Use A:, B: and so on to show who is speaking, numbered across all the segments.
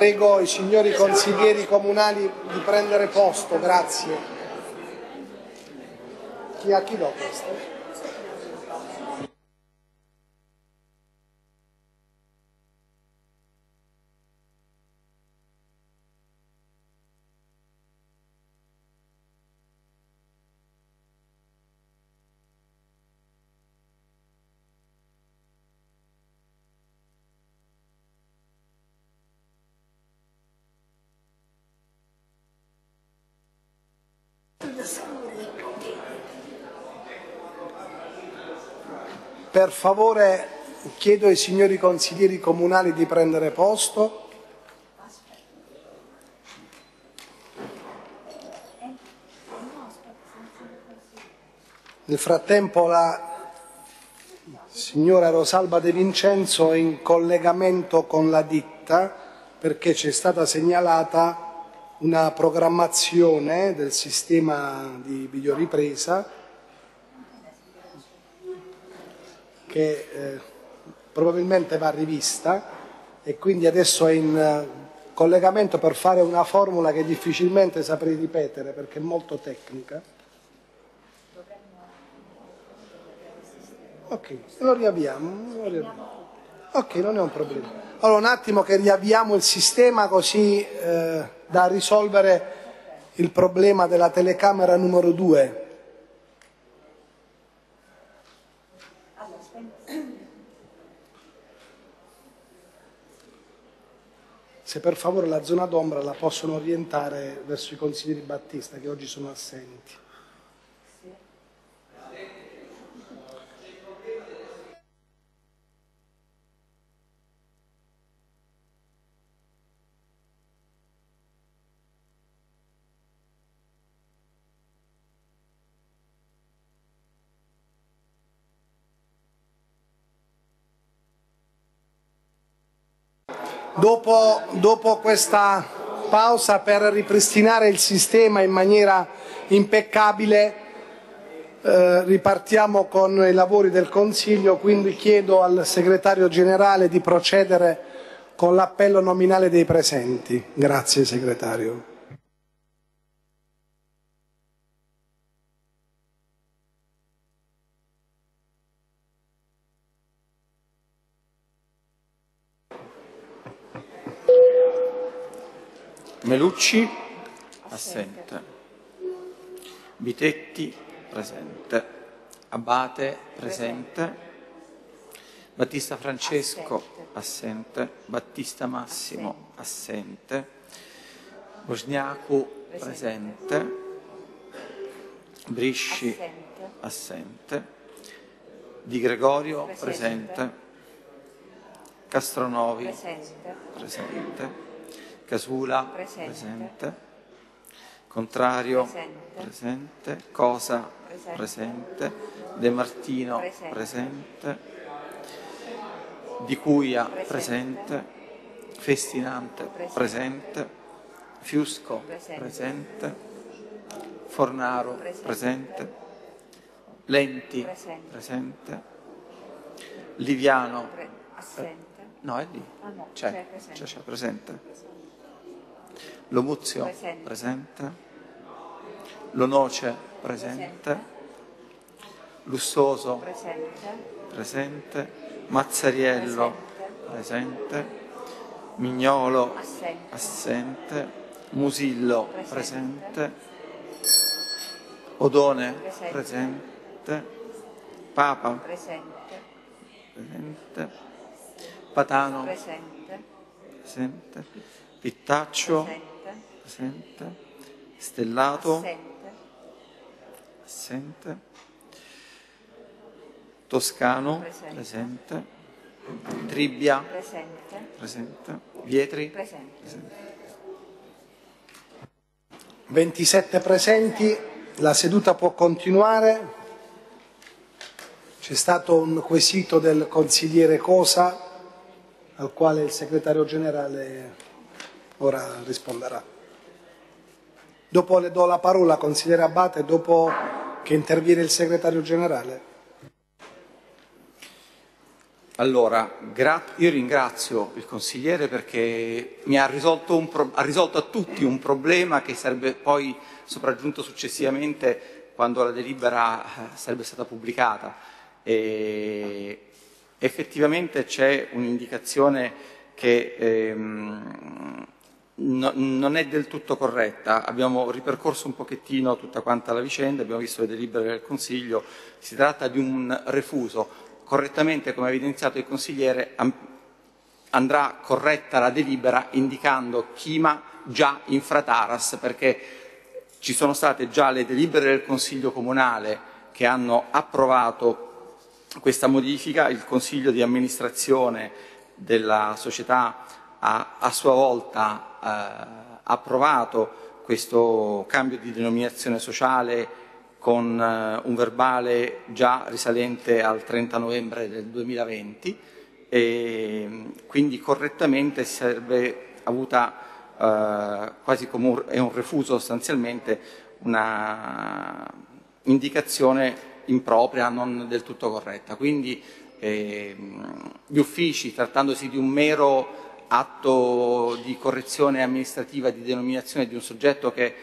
A: Prego i signori consiglieri comunali di prendere posto, grazie. Chi ha chi do questo? Per favore chiedo ai signori consiglieri comunali di prendere posto. Nel frattempo la signora Rosalba De Vincenzo è in collegamento con la ditta perché c'è stata segnalata una programmazione del sistema di videoripresa che eh, probabilmente va rivista e quindi adesso è in eh, collegamento per fare una formula che difficilmente saprei ripetere perché è molto tecnica. Ok, lo riavviamo. Lo riavviamo. Ok, non è un problema. Allora un attimo che riavviamo il sistema così eh, da risolvere il problema della telecamera numero 2. Se per favore la zona d'ombra la possono orientare verso i consiglieri Battista che oggi sono assenti. Dopo, dopo questa pausa per ripristinare il sistema in maniera impeccabile, eh, ripartiamo con i lavori del Consiglio, quindi chiedo al segretario generale di procedere con l'appello nominale dei presenti. Grazie segretario.
B: Melucci, assente. Vitetti, presente. Abate, presente. Battista Francesco, assente. Battista Massimo, assente. Bosniacu, presente. Brisci, assente. Di Gregorio, presente. Castronovi, presente. Casula
C: Presente.
B: presente. Contrario
C: Presente.
B: presente. Cosa
C: Presente.
B: presente. De Martino
C: Presente.
B: Di Cuia
C: Presente.
B: presente. Festinante
C: Presente.
B: Fiusco
C: Presente.
B: Fornaro
C: Presente.
B: Lenti
C: Presente.
B: Liviano
C: assente.
B: No, è lì.
C: Ah, no,
B: c'è,
C: c'è, presente.
B: Presente. Lomuzio,
C: Presente.
B: presente. Lonoce, presente. Lussoso,
C: Presente.
B: presente. Mazzariello, presente. Mignolo,
C: Assente.
B: assente. Musillo,
C: Presente.
B: presente. Odone,
C: Presente.
B: presente. Papa,
C: Presente.
B: presente. Patano,
C: Presente.
B: Pittaccio,
C: Presente.
B: presente. Stellato,
C: Assente.
B: assente. Toscano,
C: Presente.
B: presente. Tribbia,
C: Presente.
B: presente. Vietri,
C: Presente.
A: 27 presenti, la seduta può continuare. C'è stato un quesito del consigliere Cosa al quale il segretario generale ora risponderà. Dopo le do la parola, consigliere Abate, dopo che interviene il segretario generale.
B: Allora, io ringrazio il consigliere perché mi ha risolto, ha risolto, a tutti un problema che sarebbe poi sopraggiunto successivamente quando la delibera eh, sarebbe stata pubblicata. E effettivamente c'è un'indicazione che ehm, no, non è del tutto corretta. Abbiamo ripercorso un pochettino tutta quanta la vicenda, abbiamo visto le delibere del Consiglio. Si tratta di un refuso correttamente, come ha evidenziato il consigliere, andrà corretta la delibera indicando Chima già in Frataras, perché ci sono state già le delibere del Consiglio Comunale che hanno approvato questa modifica, il Consiglio di amministrazione della società ha a sua volta eh, approvato questo cambio di denominazione sociale con eh, un verbale già risalente al 30 novembre del 2020 e quindi correttamente si sarebbe avuta eh, quasi come un, è un refuso sostanzialmente una indicazione impropria, non del tutto corretta. Quindi eh, gli uffici, trattandosi di un mero atto di correzione amministrativa di denominazione di un soggetto che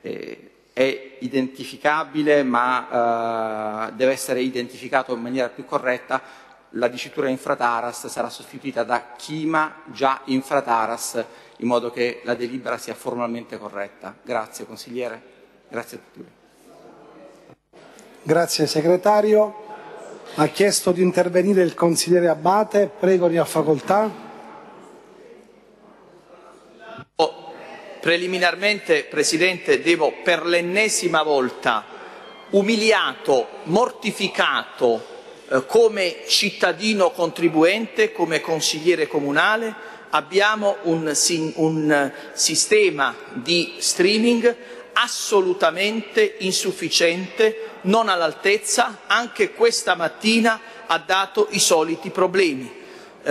B: eh, è identificabile ma eh, deve essere identificato in maniera più corretta, la dicitura infrataras sarà sostituita da chima già infrataras in modo che la delibera sia formalmente corretta. Grazie consigliere, grazie a tutti.
A: Grazie segretario. Ha chiesto di intervenire il consigliere Abate, prego di a facoltà.
D: Preliminarmente, Presidente, devo per l'ennesima volta, umiliato, mortificato eh, come cittadino contribuente, come consigliere comunale, abbiamo un, un sistema di streaming assolutamente insufficiente, non all'altezza, anche questa mattina ha dato i soliti problemi.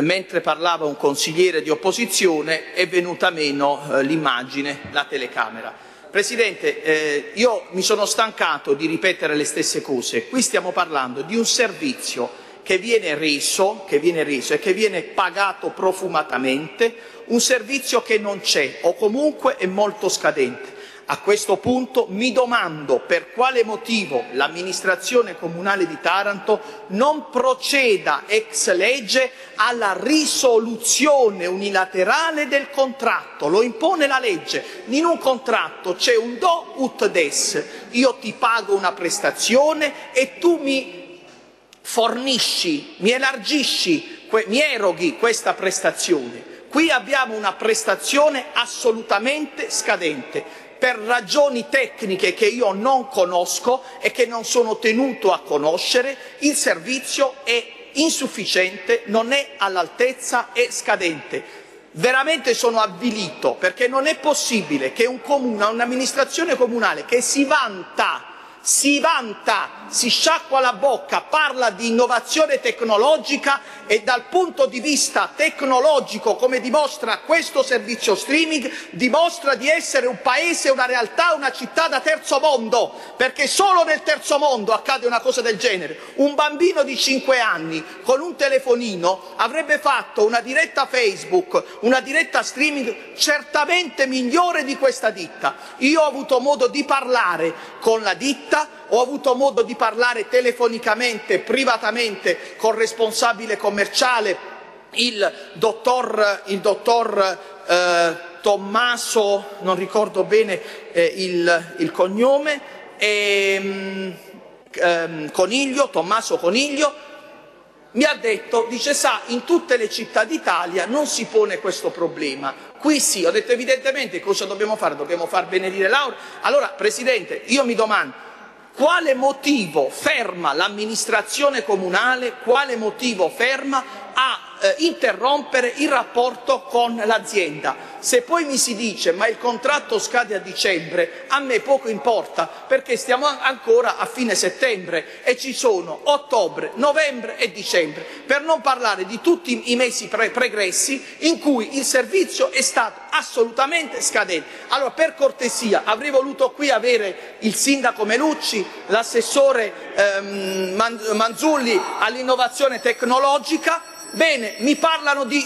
D: Mentre parlava un consigliere di opposizione è venuta meno eh, l'immagine, la telecamera. Presidente, eh, io mi sono stancato di ripetere le stesse cose. Qui stiamo parlando di un servizio che viene reso, che viene reso e che viene pagato profumatamente, un servizio che non c'è o comunque è molto scadente. A questo punto mi domando per quale motivo l'amministrazione comunale di Taranto non proceda ex legge alla risoluzione unilaterale del contratto. Lo impone la legge. In un contratto c'è un do ut des. Io ti pago una prestazione e tu mi fornisci, mi elargisci, mi eroghi questa prestazione. Qui abbiamo una prestazione assolutamente scadente per ragioni tecniche che io non conosco e che non sono tenuto a conoscere, il servizio è insufficiente, non è all'altezza, è scadente. Veramente sono avvilito perché non è possibile che un comune, un'amministrazione comunale che si vanta si vanta, si sciacqua la bocca, parla di innovazione tecnologica e dal punto di vista tecnologico, come dimostra questo servizio streaming, dimostra di essere un paese, una realtà, una città da terzo mondo, perché solo nel terzo mondo accade una cosa del genere. Un bambino di 5 anni con un telefonino avrebbe fatto una diretta Facebook, una diretta streaming certamente migliore di questa ditta. Io ho avuto modo di parlare con la ditta ho avuto modo di parlare telefonicamente, privatamente col responsabile commerciale, il dottor, il dottor eh, Tommaso, non ricordo bene eh, il, il, cognome, e, ehm, ehm, Coniglio, Tommaso Coniglio, mi ha detto, dice sa, in tutte le città d'Italia non si pone questo problema. Qui sì, ho detto evidentemente cosa dobbiamo fare? Dobbiamo far benedire Laura. Allora, Presidente, io mi domando, quale motivo ferma l'amministrazione comunale, quale motivo ferma? A eh, interrompere il rapporto con l'azienda. Se poi mi si dice ma il contratto scade a dicembre, a me poco importa perché stiamo ancora a fine settembre e ci sono ottobre, novembre e dicembre, per non parlare di tutti i mesi pre pregressi in cui il servizio è stato assolutamente scadente. Allora per cortesia avrei voluto qui avere il sindaco Melucci, l'assessore ehm, Manzulli all'innovazione tecnologica, bene, mi parlano di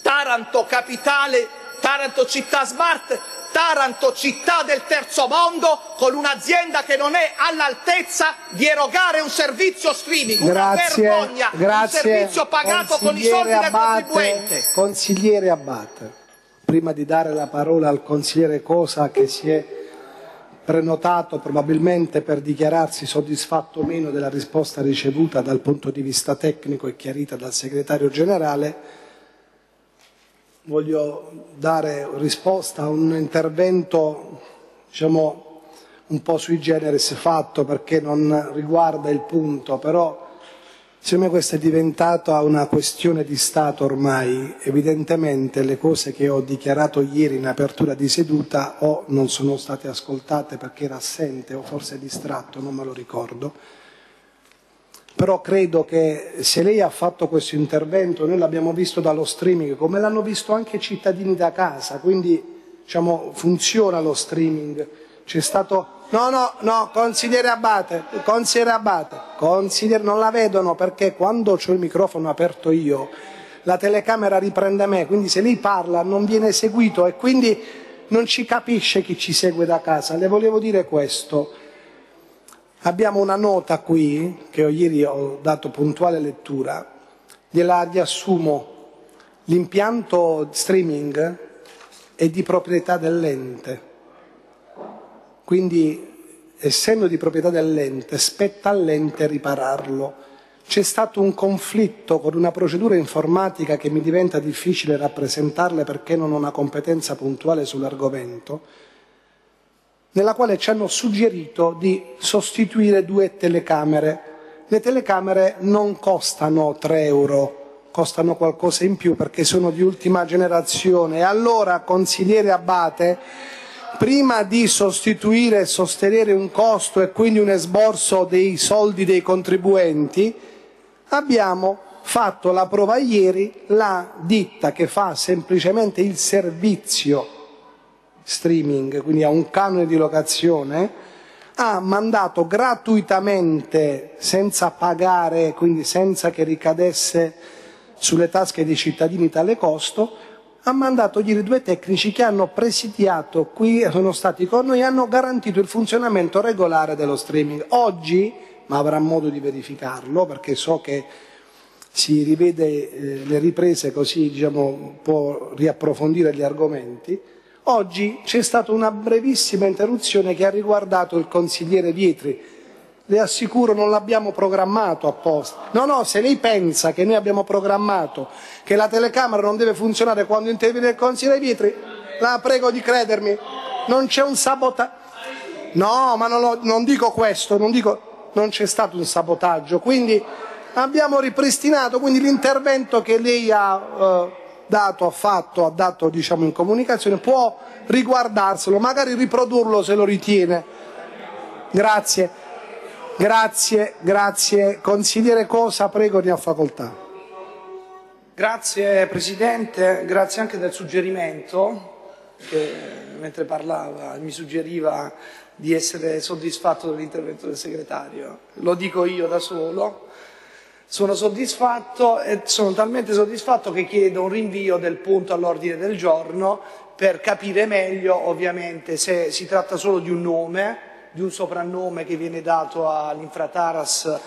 D: Taranto capitale, Taranto città smart, Taranto città del terzo mondo con un'azienda che non è all'altezza di erogare un servizio streaming,
A: grazie,
D: una vergogna,
A: grazie,
D: un servizio pagato con i soldi del contribuente.
A: Consigliere Abate, prima di dare la parola al consigliere Cosa che si è prenotato probabilmente per dichiararsi soddisfatto o meno della risposta ricevuta dal punto di vista tecnico e chiarita dal segretario generale, voglio dare risposta a un intervento diciamo, un po' sui generis fatto perché non riguarda il punto, però secondo me questa è diventata una questione di Stato ormai. Evidentemente le cose che ho dichiarato ieri in apertura di seduta o non sono state ascoltate perché era assente o forse distratto, non me lo ricordo però credo che se lei ha fatto questo intervento, noi l'abbiamo visto dallo streaming, come l'hanno visto anche i cittadini da casa, quindi diciamo, funziona lo streaming. C'è stato... No, no, no, consigliere Abate, consigliere Abate, consigliere... non la vedono perché quando ho il microfono aperto io, la telecamera riprende me, quindi se lei parla non viene seguito e quindi non ci capisce chi ci segue da casa. Le volevo dire questo. Abbiamo una nota qui, che ieri ho dato puntuale lettura, gliela riassumo. L'impianto streaming è di proprietà dell'ente, quindi essendo di proprietà dell'ente, spetta all'ente ripararlo. C'è stato un conflitto con una procedura informatica che mi diventa difficile rappresentarle perché non ho una competenza puntuale sull'argomento nella quale ci hanno suggerito di sostituire due telecamere. Le telecamere non costano 3 euro, costano qualcosa in più perché sono di ultima generazione. E allora, consigliere Abate, prima di sostituire e sostenere un costo e quindi un esborso dei soldi dei contribuenti, abbiamo fatto la prova ieri, la ditta che fa semplicemente il servizio streaming, quindi a un canone di locazione, ha mandato gratuitamente, senza pagare, quindi senza che ricadesse sulle tasche dei cittadini tale costo, ha mandato ieri due tecnici che hanno presidiato qui, sono stati con noi, e hanno garantito il funzionamento regolare dello streaming. Oggi, ma avrà modo di verificarlo perché so che si rivede eh, le riprese così diciamo, può riapprofondire gli argomenti, Oggi c'è stata una brevissima interruzione che ha riguardato il consigliere Vietri. Le assicuro non l'abbiamo programmato apposta. No, no, se lei pensa che noi abbiamo programmato che la telecamera non deve funzionare quando interviene il consigliere Vietri, la prego di credermi, non c'è un sabotaggio. No, ma non, lo, non dico questo, non dico non c'è stato un sabotaggio. Quindi abbiamo ripristinato quindi l'intervento che lei ha eh, dato, ha fatto, ha dato diciamo, in comunicazione, può riguardarselo, magari riprodurlo se lo ritiene. Grazie, grazie, grazie. Consigliere Cosa, prego, ne ha facoltà.
E: Grazie Presidente, grazie anche del suggerimento che mentre parlava mi suggeriva di essere soddisfatto dell'intervento del segretario. Lo dico io da solo sono soddisfatto e sono talmente soddisfatto che chiedo un rinvio del punto all'ordine del giorno per capire meglio ovviamente se si tratta solo di un nome, di un soprannome che viene dato all'Infrataras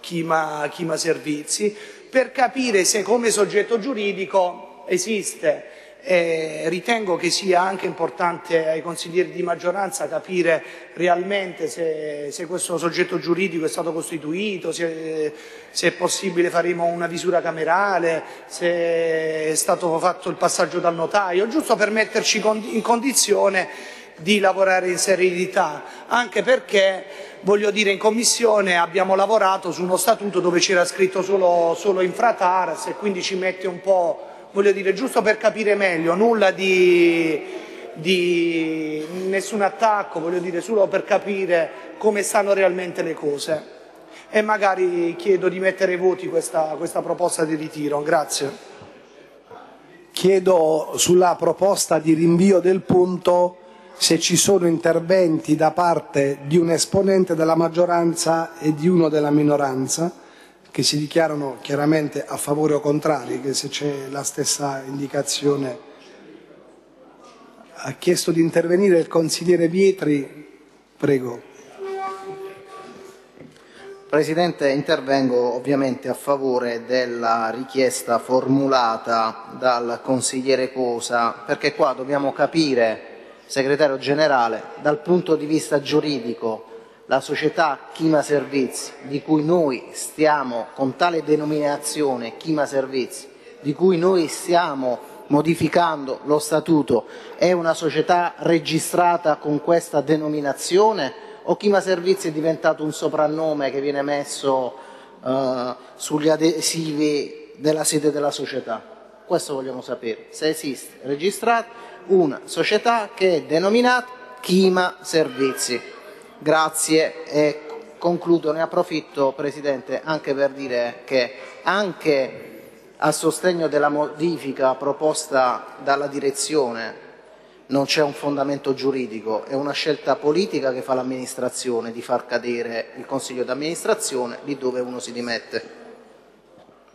E: Chima, Chima Servizi, per capire se come soggetto giuridico esiste. E ritengo che sia anche importante ai consiglieri di maggioranza capire realmente se, se questo soggetto giuridico è stato costituito, se, se, è possibile faremo una visura camerale, se è stato fatto il passaggio dal notaio, giusto per metterci in condizione di lavorare in serenità, anche perché voglio dire in commissione abbiamo lavorato su uno statuto dove c'era scritto solo, solo infrataras e quindi ci mette un po', voglio dire, giusto per capire meglio, nulla di, di nessun attacco, voglio dire, solo per capire come stanno realmente le cose. E magari chiedo di mettere ai voti questa, questa proposta di ritiro. Grazie.
A: Chiedo sulla proposta di rinvio del punto se ci sono interventi da parte di un esponente della maggioranza e di uno della minoranza che si dichiarano chiaramente a favore o contrari, che se c'è la stessa indicazione. Ha chiesto di intervenire il consigliere Vietri, prego.
F: Presidente, intervengo ovviamente a favore della richiesta formulata dal consigliere Cosa, perché qua dobbiamo capire, segretario generale, dal punto di vista giuridico, la società Chima Servizi, di cui noi stiamo con tale denominazione Chima Servizi, di cui noi stiamo modificando lo statuto, è una società registrata con questa denominazione o Chima Servizi è diventato un soprannome che viene messo uh, sugli adesivi della sede della società? Questo vogliamo sapere, se esiste registrata una società che è denominata Chima Servizi. Grazie e concludo, ne approfitto Presidente anche per dire che anche a sostegno della modifica proposta dalla direzione non c'è un fondamento giuridico, è una scelta politica che fa l'amministrazione di far cadere il consiglio d'amministrazione lì dove uno si dimette.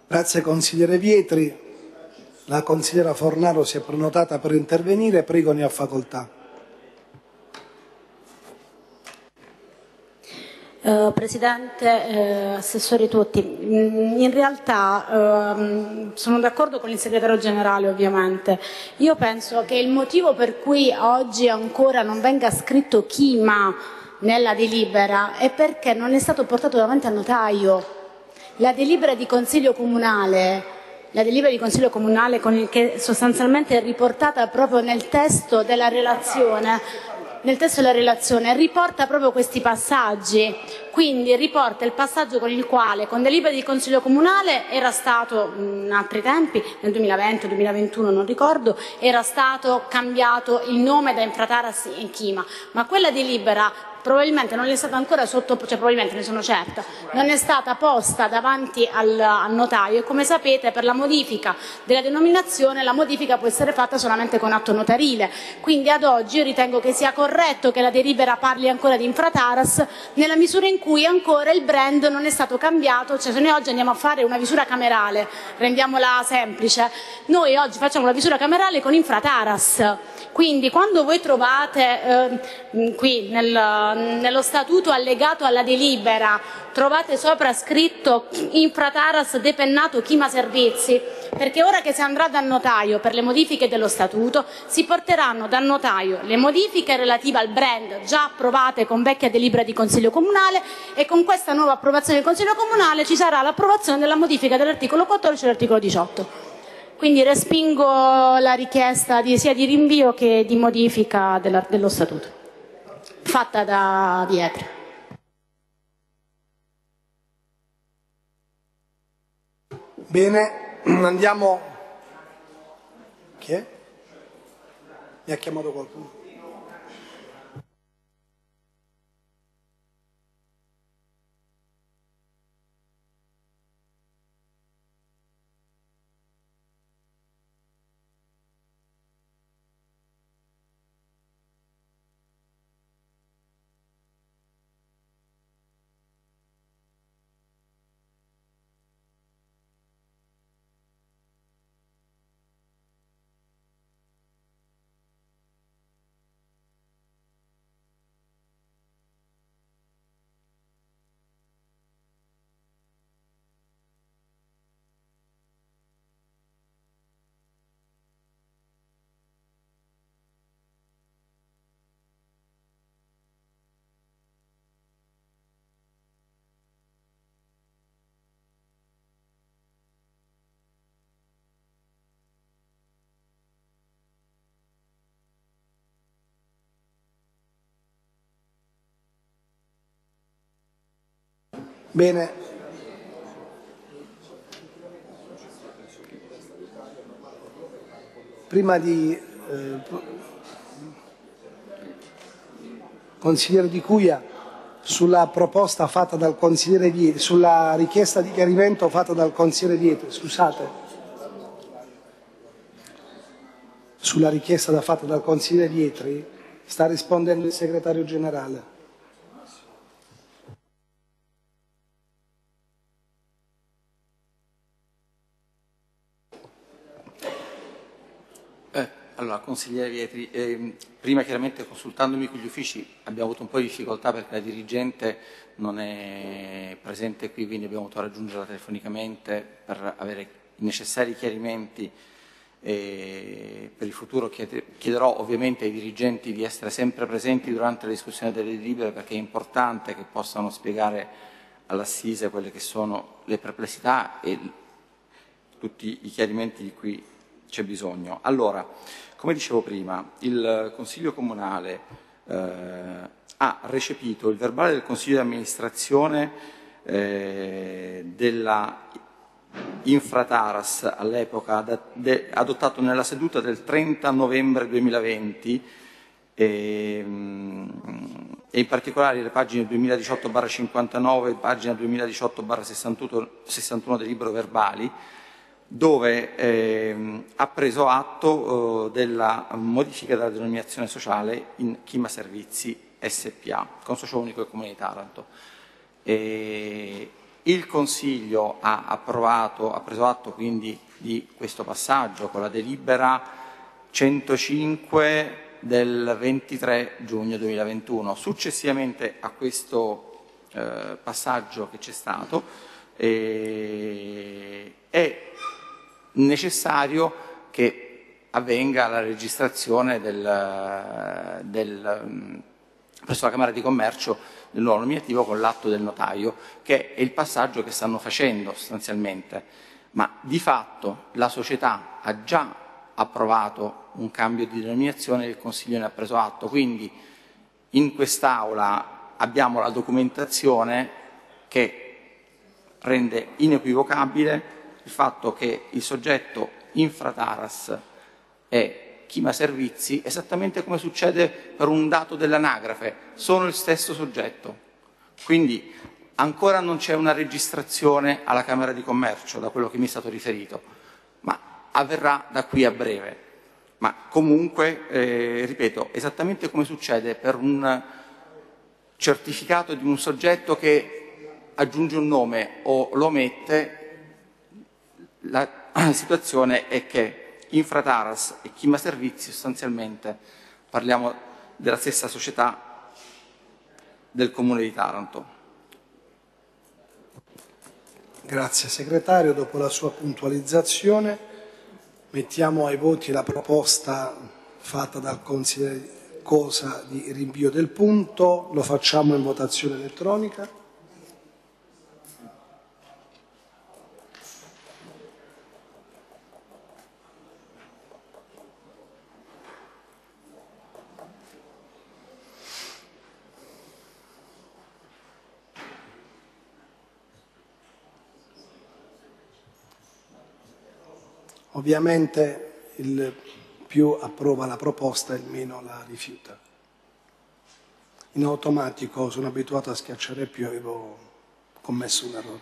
A: Grazie consigliere Vietri. La consigliera Fornaro si è prenotata per intervenire, prego ne ha facoltà.
G: Uh, Presidente, eh, assessori tutti, mm, in realtà uh, sono d'accordo con il segretario generale ovviamente. Io penso che il motivo per cui oggi ancora non venga scritto Chima nella delibera è perché non è stato portato davanti al notaio. La delibera di Consiglio Comunale, la delibera di Consiglio Comunale che sostanzialmente è riportata proprio nel testo della relazione, nel testo della relazione riporta proprio questi passaggi, quindi riporta il passaggio con il quale con delibera di Consiglio Comunale era stato in altri tempi, nel 2020 o 2021 non ricordo, era stato cambiato il nome da Infrataras in Chima, ma quella delibera probabilmente non è stata ancora sotto, cioè probabilmente ne sono certa, non è stata posta davanti al, al, notaio e come sapete per la modifica della denominazione la modifica può essere fatta solamente con atto notarile, quindi ad oggi io ritengo che sia corretto che la delibera parli ancora di infrataras nella misura in cui ancora il brand non è stato cambiato, cioè se noi oggi andiamo a fare una visura camerale, rendiamola semplice, noi oggi facciamo la visura camerale con infrataras, quindi quando voi trovate eh, qui nel nello statuto allegato alla delibera trovate sopra scritto infrataras depennato Chima Servizi, perché ora che si andrà dal notaio per le modifiche dello statuto, si porteranno dal notaio le modifiche relative al brand già approvate con vecchia delibera di Consiglio Comunale e con questa nuova approvazione del Consiglio Comunale ci sarà l'approvazione della modifica dell'articolo 14 e dell'articolo 18. Quindi respingo la richiesta di, sia di rinvio che di modifica della, dello statuto fatta da Vietri.
A: Bene, andiamo. Chi è? Mi ha chiamato qualcuno? Bene. Prima di eh, consigliere Di Cuia sulla proposta fatta dal consigliere Vietri, sulla richiesta di chiarimento fatta dal consigliere Vietri, scusate. Sulla richiesta fatta dal consigliere Vietri sta rispondendo il segretario generale.
B: Eh, allora, consigliere ehm, prima chiaramente consultandomi con gli uffici abbiamo avuto un po' di difficoltà perché la dirigente non è presente qui, quindi abbiamo dovuto raggiungerla telefonicamente per avere i necessari chiarimenti. E per il futuro chiederò ovviamente ai dirigenti di essere sempre presenti durante la discussione delle delibere perché è importante che possano spiegare all'Assise quelle che sono le perplessità e tutti i chiarimenti di cui c'è bisogno. Allora, come dicevo prima, il Consiglio Comunale eh, ha recepito il verbale del Consiglio di amministrazione eh, della Infrataras all'epoca adottato nella seduta del 30 novembre 2020 e, e in particolare le pagine 2018-59 e pagina 2018-61 dei libro verbali dove eh, ha preso atto eh, della modifica della denominazione sociale in Chima Servizi SPA, Consocio Unico e Comune di Taranto. E il Consiglio ha, approvato, ha preso atto quindi di questo passaggio con la delibera 105 del 23 giugno 2021. Successivamente a questo eh, passaggio che c'è stato eh, è necessario che avvenga la registrazione del, del, mm, presso la Camera di Commercio del nuovo nominativo con l'atto del notaio, che è il passaggio che stanno facendo sostanzialmente. Ma di fatto la società ha già approvato un cambio di denominazione e il Consiglio ne ha preso atto, quindi in quest'Aula abbiamo la documentazione che rende inequivocabile il fatto che il soggetto infrataras è Chima Servizi, esattamente come succede per un dato dell'anagrafe, sono il stesso soggetto. Quindi ancora non c'è una registrazione alla Camera di Commercio, da quello che mi è stato riferito, ma avverrà da qui a breve. Ma comunque, eh, ripeto, esattamente come succede per un certificato di un soggetto che aggiunge un nome o lo omette, la situazione è che Infrataras e Chima Servizi sostanzialmente parliamo della stessa società del Comune di Taranto.
A: Grazie segretario, dopo la sua puntualizzazione mettiamo ai voti la proposta fatta dal consigliere Cosa di rinvio del punto, lo facciamo in votazione elettronica. Ovviamente il più approva la proposta e il meno la rifiuta. In automatico sono abituato a schiacciare più, avevo commesso un errore.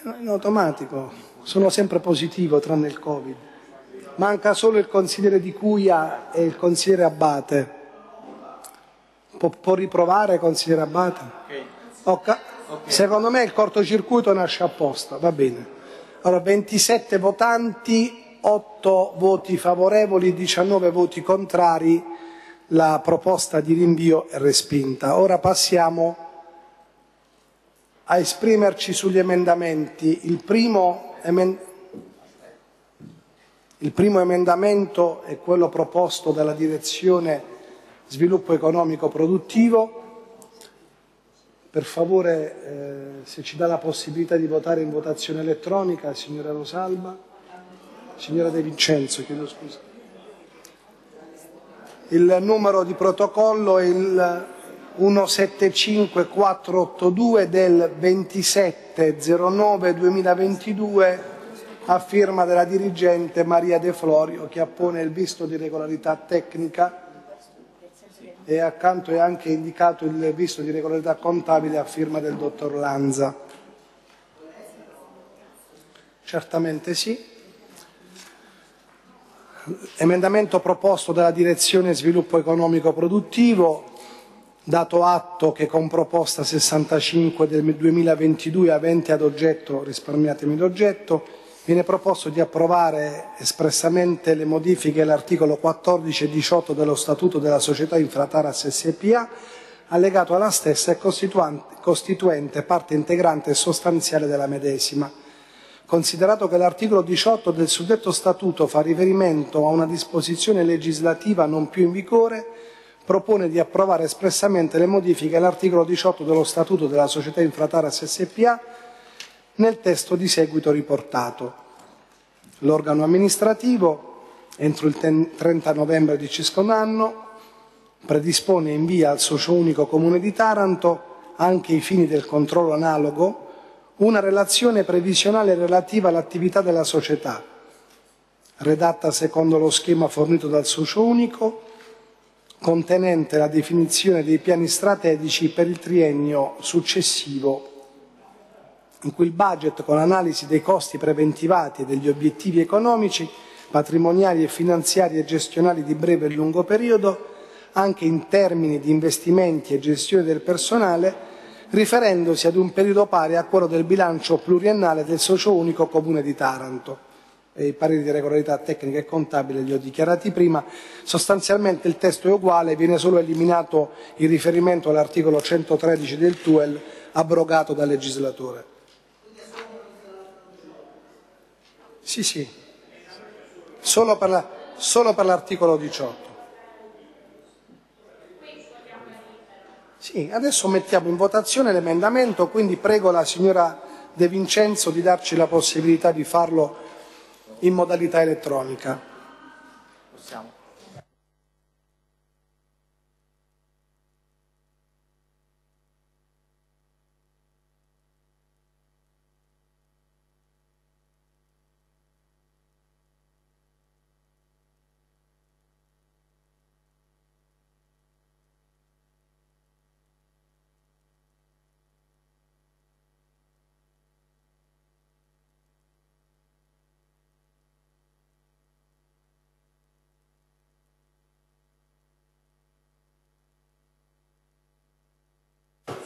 A: Eh, in automatico, sono sempre positivo tranne il Covid. Manca solo il consigliere di Cuia e il consigliere Abate. Può, può riprovare, consigliere Abate? Okay. Secondo me il cortocircuito nasce apposta, va bene. Allora, 27 votanti, 8 voti favorevoli, 19 voti contrari, la proposta di rinvio è respinta. Ora passiamo a esprimerci sugli emendamenti. Il primo, emen... Il primo emendamento è quello proposto dalla direzione sviluppo economico produttivo per favore, eh, se ci dà la possibilità di votare in votazione elettronica, signora Rosalba. Signora De Vincenzo, chiedo scusa. Il numero di protocollo è il 175482 del 2709-2022 a firma della dirigente Maria De Florio che appone il visto di regolarità tecnica e accanto è anche indicato il visto di regolarità contabile a firma del dottor Lanza. Certamente sì. Emendamento proposto dalla Direzione Sviluppo Economico Produttivo, dato atto che con proposta 65 del 2022 avente ad oggetto, risparmiatemi l'oggetto, viene proposto di approvare espressamente le modifiche all'articolo 14 e 18 dello Statuto della Società Infrataras SPA, allegato alla stessa e costituente parte integrante e sostanziale della medesima. Considerato che l'articolo 18 del suddetto Statuto fa riferimento a una disposizione legislativa non più in vigore, propone di approvare espressamente le modifiche all'articolo 18 dello Statuto della Società Infrataras SPA nel testo di seguito riportato. L'organo amministrativo, entro il 30 novembre di ciascun anno, predispone e invia al socio unico comune di Taranto, anche ai fini del controllo analogo, una relazione previsionale relativa all'attività della società, redatta secondo lo schema fornito dal socio unico, contenente la definizione dei piani strategici per il triennio successivo in cui il budget con analisi dei costi preventivati e degli obiettivi economici, patrimoniali e finanziari e gestionali di breve e lungo periodo, anche in termini di investimenti e gestione del personale, riferendosi ad un periodo pari a quello del bilancio pluriennale del socio unico comune di Taranto. E I pareri di regolarità tecnica e contabile li ho dichiarati prima. Sostanzialmente il testo è uguale, viene solo eliminato il riferimento all'articolo 113 del TUEL abrogato dal legislatore. Sì, sì, solo per, la, solo per l'articolo 18. Sì, adesso mettiamo in votazione l'emendamento, quindi prego la signora De Vincenzo di darci la possibilità di farlo in modalità elettronica.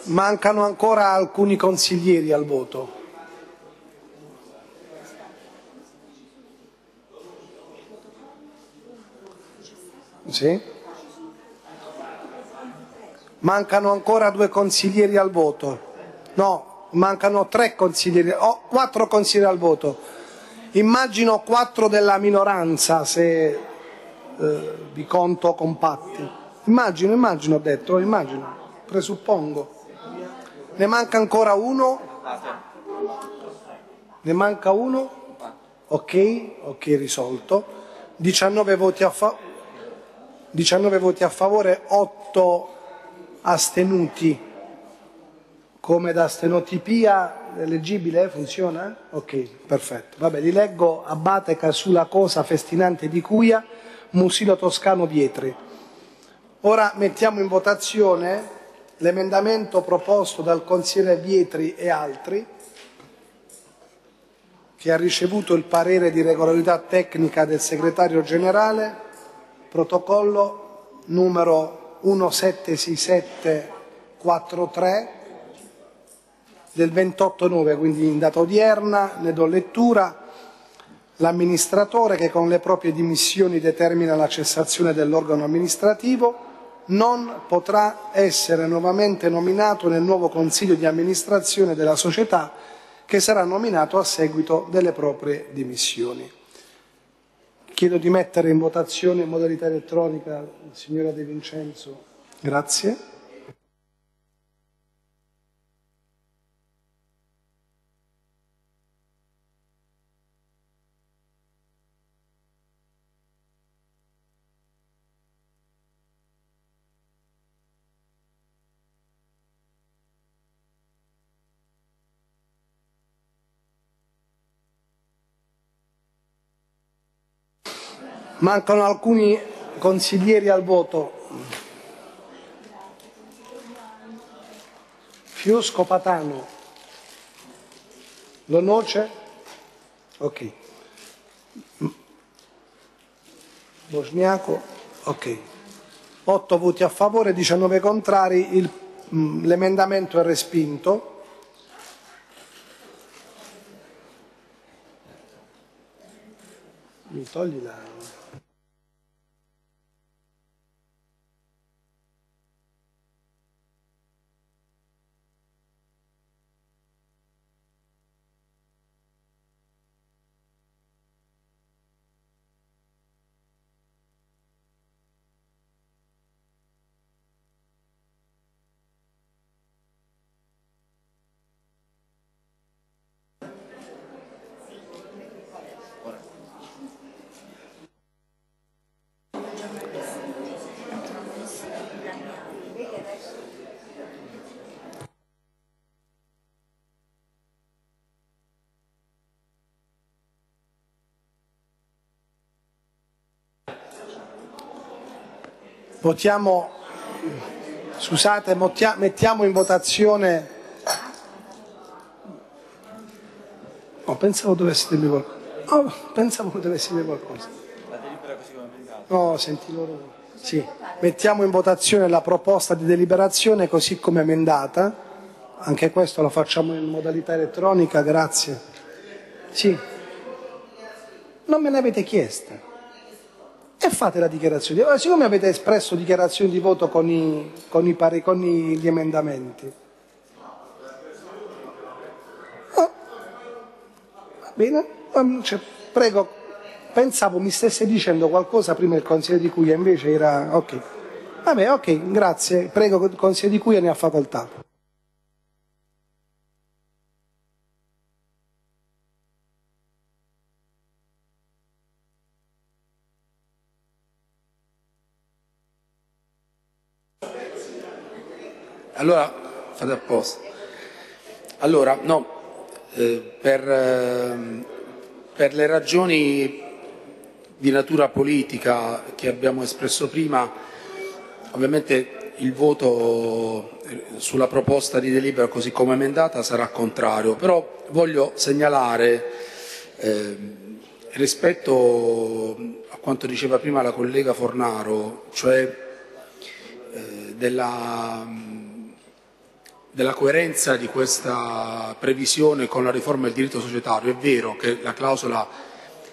A: Mancano ancora alcuni consiglieri al voto. Sì? Mancano ancora due consiglieri al voto. No, mancano tre consiglieri, oh, quattro consiglieri al voto. Immagino quattro della minoranza se eh, vi conto compatti. Immagino, immagino, ho detto, immagino, presuppongo. Ne manca ancora uno? Ne manca uno? Ok, ok, risolto. 19 voti a, fa- 19 voti a favore, 8 astenuti. Come da stenotipia leggibile funziona? Ok, perfetto. Vabbè, li leggo Abate sulla cosa festinante di Cuia, Musilo Toscano Vietri. Ora mettiamo in votazione l'emendamento proposto dal consigliere Vietri e altri, che ha ricevuto il parere di regolarità tecnica del segretario generale, protocollo numero 176743 del 28-9, quindi in data odierna, ne do lettura. L'amministratore che con le proprie dimissioni determina la cessazione dell'organo amministrativo non potrà essere nuovamente nominato nel nuovo consiglio di amministrazione della società che sarà nominato a seguito delle proprie dimissioni. Chiedo di mettere in votazione in modalità elettronica signora De Vincenzo. Grazie. Mancano alcuni consiglieri al voto. Fiusco Patano. Lo Noce? Ok. Bosniaco? Ok. 8 voti a favore, 19 contrari, mm, l'emendamento è respinto. Mi togli la... Votiamo, scusate, mettiamo in votazione. Oh, pensavo dovessi dirmi qualcosa. Oh, pensavo che dovessi dire qualcosa. No, senti loro. Sì, mettiamo in votazione la proposta di deliberazione così come emendata. Anche questo lo facciamo in modalità elettronica, grazie. Sì. Non me ne avete chiesta e fate la dichiarazione. Ora, siccome avete espresso dichiarazioni di voto con, i, con, i pari- con gli emendamenti, Oh, va bene, Um, cioè, prego, pensavo mi stesse dicendo qualcosa prima il consigliere di Cuia, invece era ok. Vabbè, ok, grazie, prego, consigliere di Cuia ne ha facoltà.
H: Allora, fate apposta. Allora, no, eh, per, ehm, per le ragioni di natura politica che abbiamo espresso prima, ovviamente il voto eh, sulla proposta di delibera così come emendata sarà contrario, però voglio segnalare ehm, rispetto a quanto diceva prima la collega Fornaro, cioè eh, della, della coerenza di questa previsione con la riforma del diritto societario. È vero che la clausola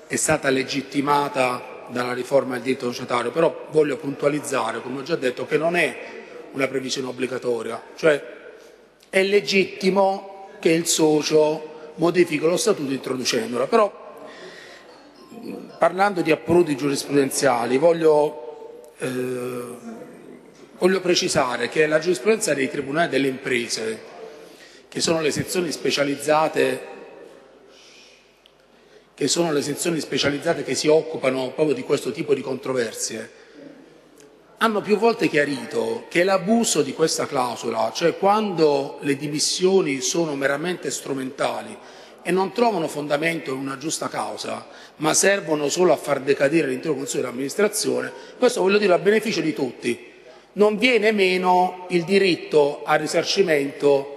H: è stata legittimata dalla riforma del diritto societario, però voglio puntualizzare, come ho già detto, che non è una previsione obbligatoria, cioè è legittimo che il socio modifichi lo statuto introducendola, però parlando di approdi giurisprudenziali voglio eh, Voglio precisare che la giurisprudenza dei tribunali delle imprese, che sono le sezioni specializzate che sono le sezioni specializzate che si occupano proprio di questo tipo di controversie, hanno più volte chiarito che l'abuso di questa clausola, cioè quando le dimissioni sono meramente strumentali e non trovano fondamento in una giusta causa, ma servono solo a far decadere l'intero Consiglio di amministrazione, questo voglio dire a beneficio di tutti, non viene meno il diritto al risarcimento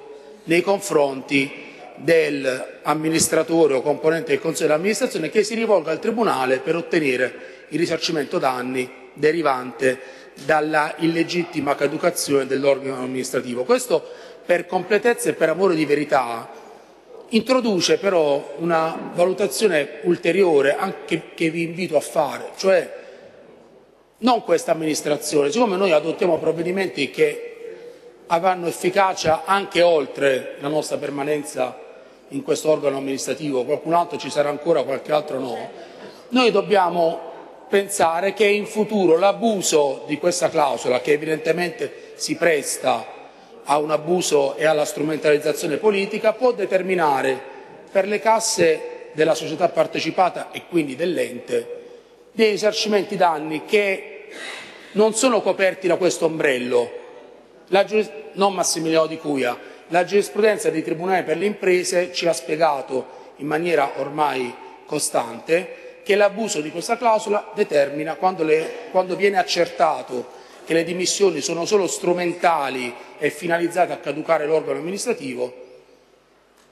H: nei confronti dell'amministratore o componente del Consiglio di amministrazione che si rivolga al Tribunale per ottenere il risarcimento danni derivante dalla illegittima caducazione dell'organo amministrativo. Questo per completezza e per amore di verità introduce però una valutazione ulteriore anche che vi invito a fare, cioè non questa amministrazione, siccome noi adottiamo provvedimenti che avranno efficacia anche oltre la nostra permanenza in questo organo amministrativo, qualcun altro ci sarà ancora, qualche altro no, noi dobbiamo pensare che in futuro l'abuso di questa clausola, che evidentemente si presta a un abuso e alla strumentalizzazione politica, può determinare per le casse della società partecipata e quindi dell'ente dei risarcimenti danni che non sono coperti da questo ombrello. Giuris- non Massimiliano di Cuia, la giurisprudenza dei tribunali per le imprese ci ha spiegato in maniera ormai costante che l'abuso di questa clausola determina quando, le, quando viene accertato che le dimissioni sono solo strumentali e finalizzate a caducare l'organo amministrativo,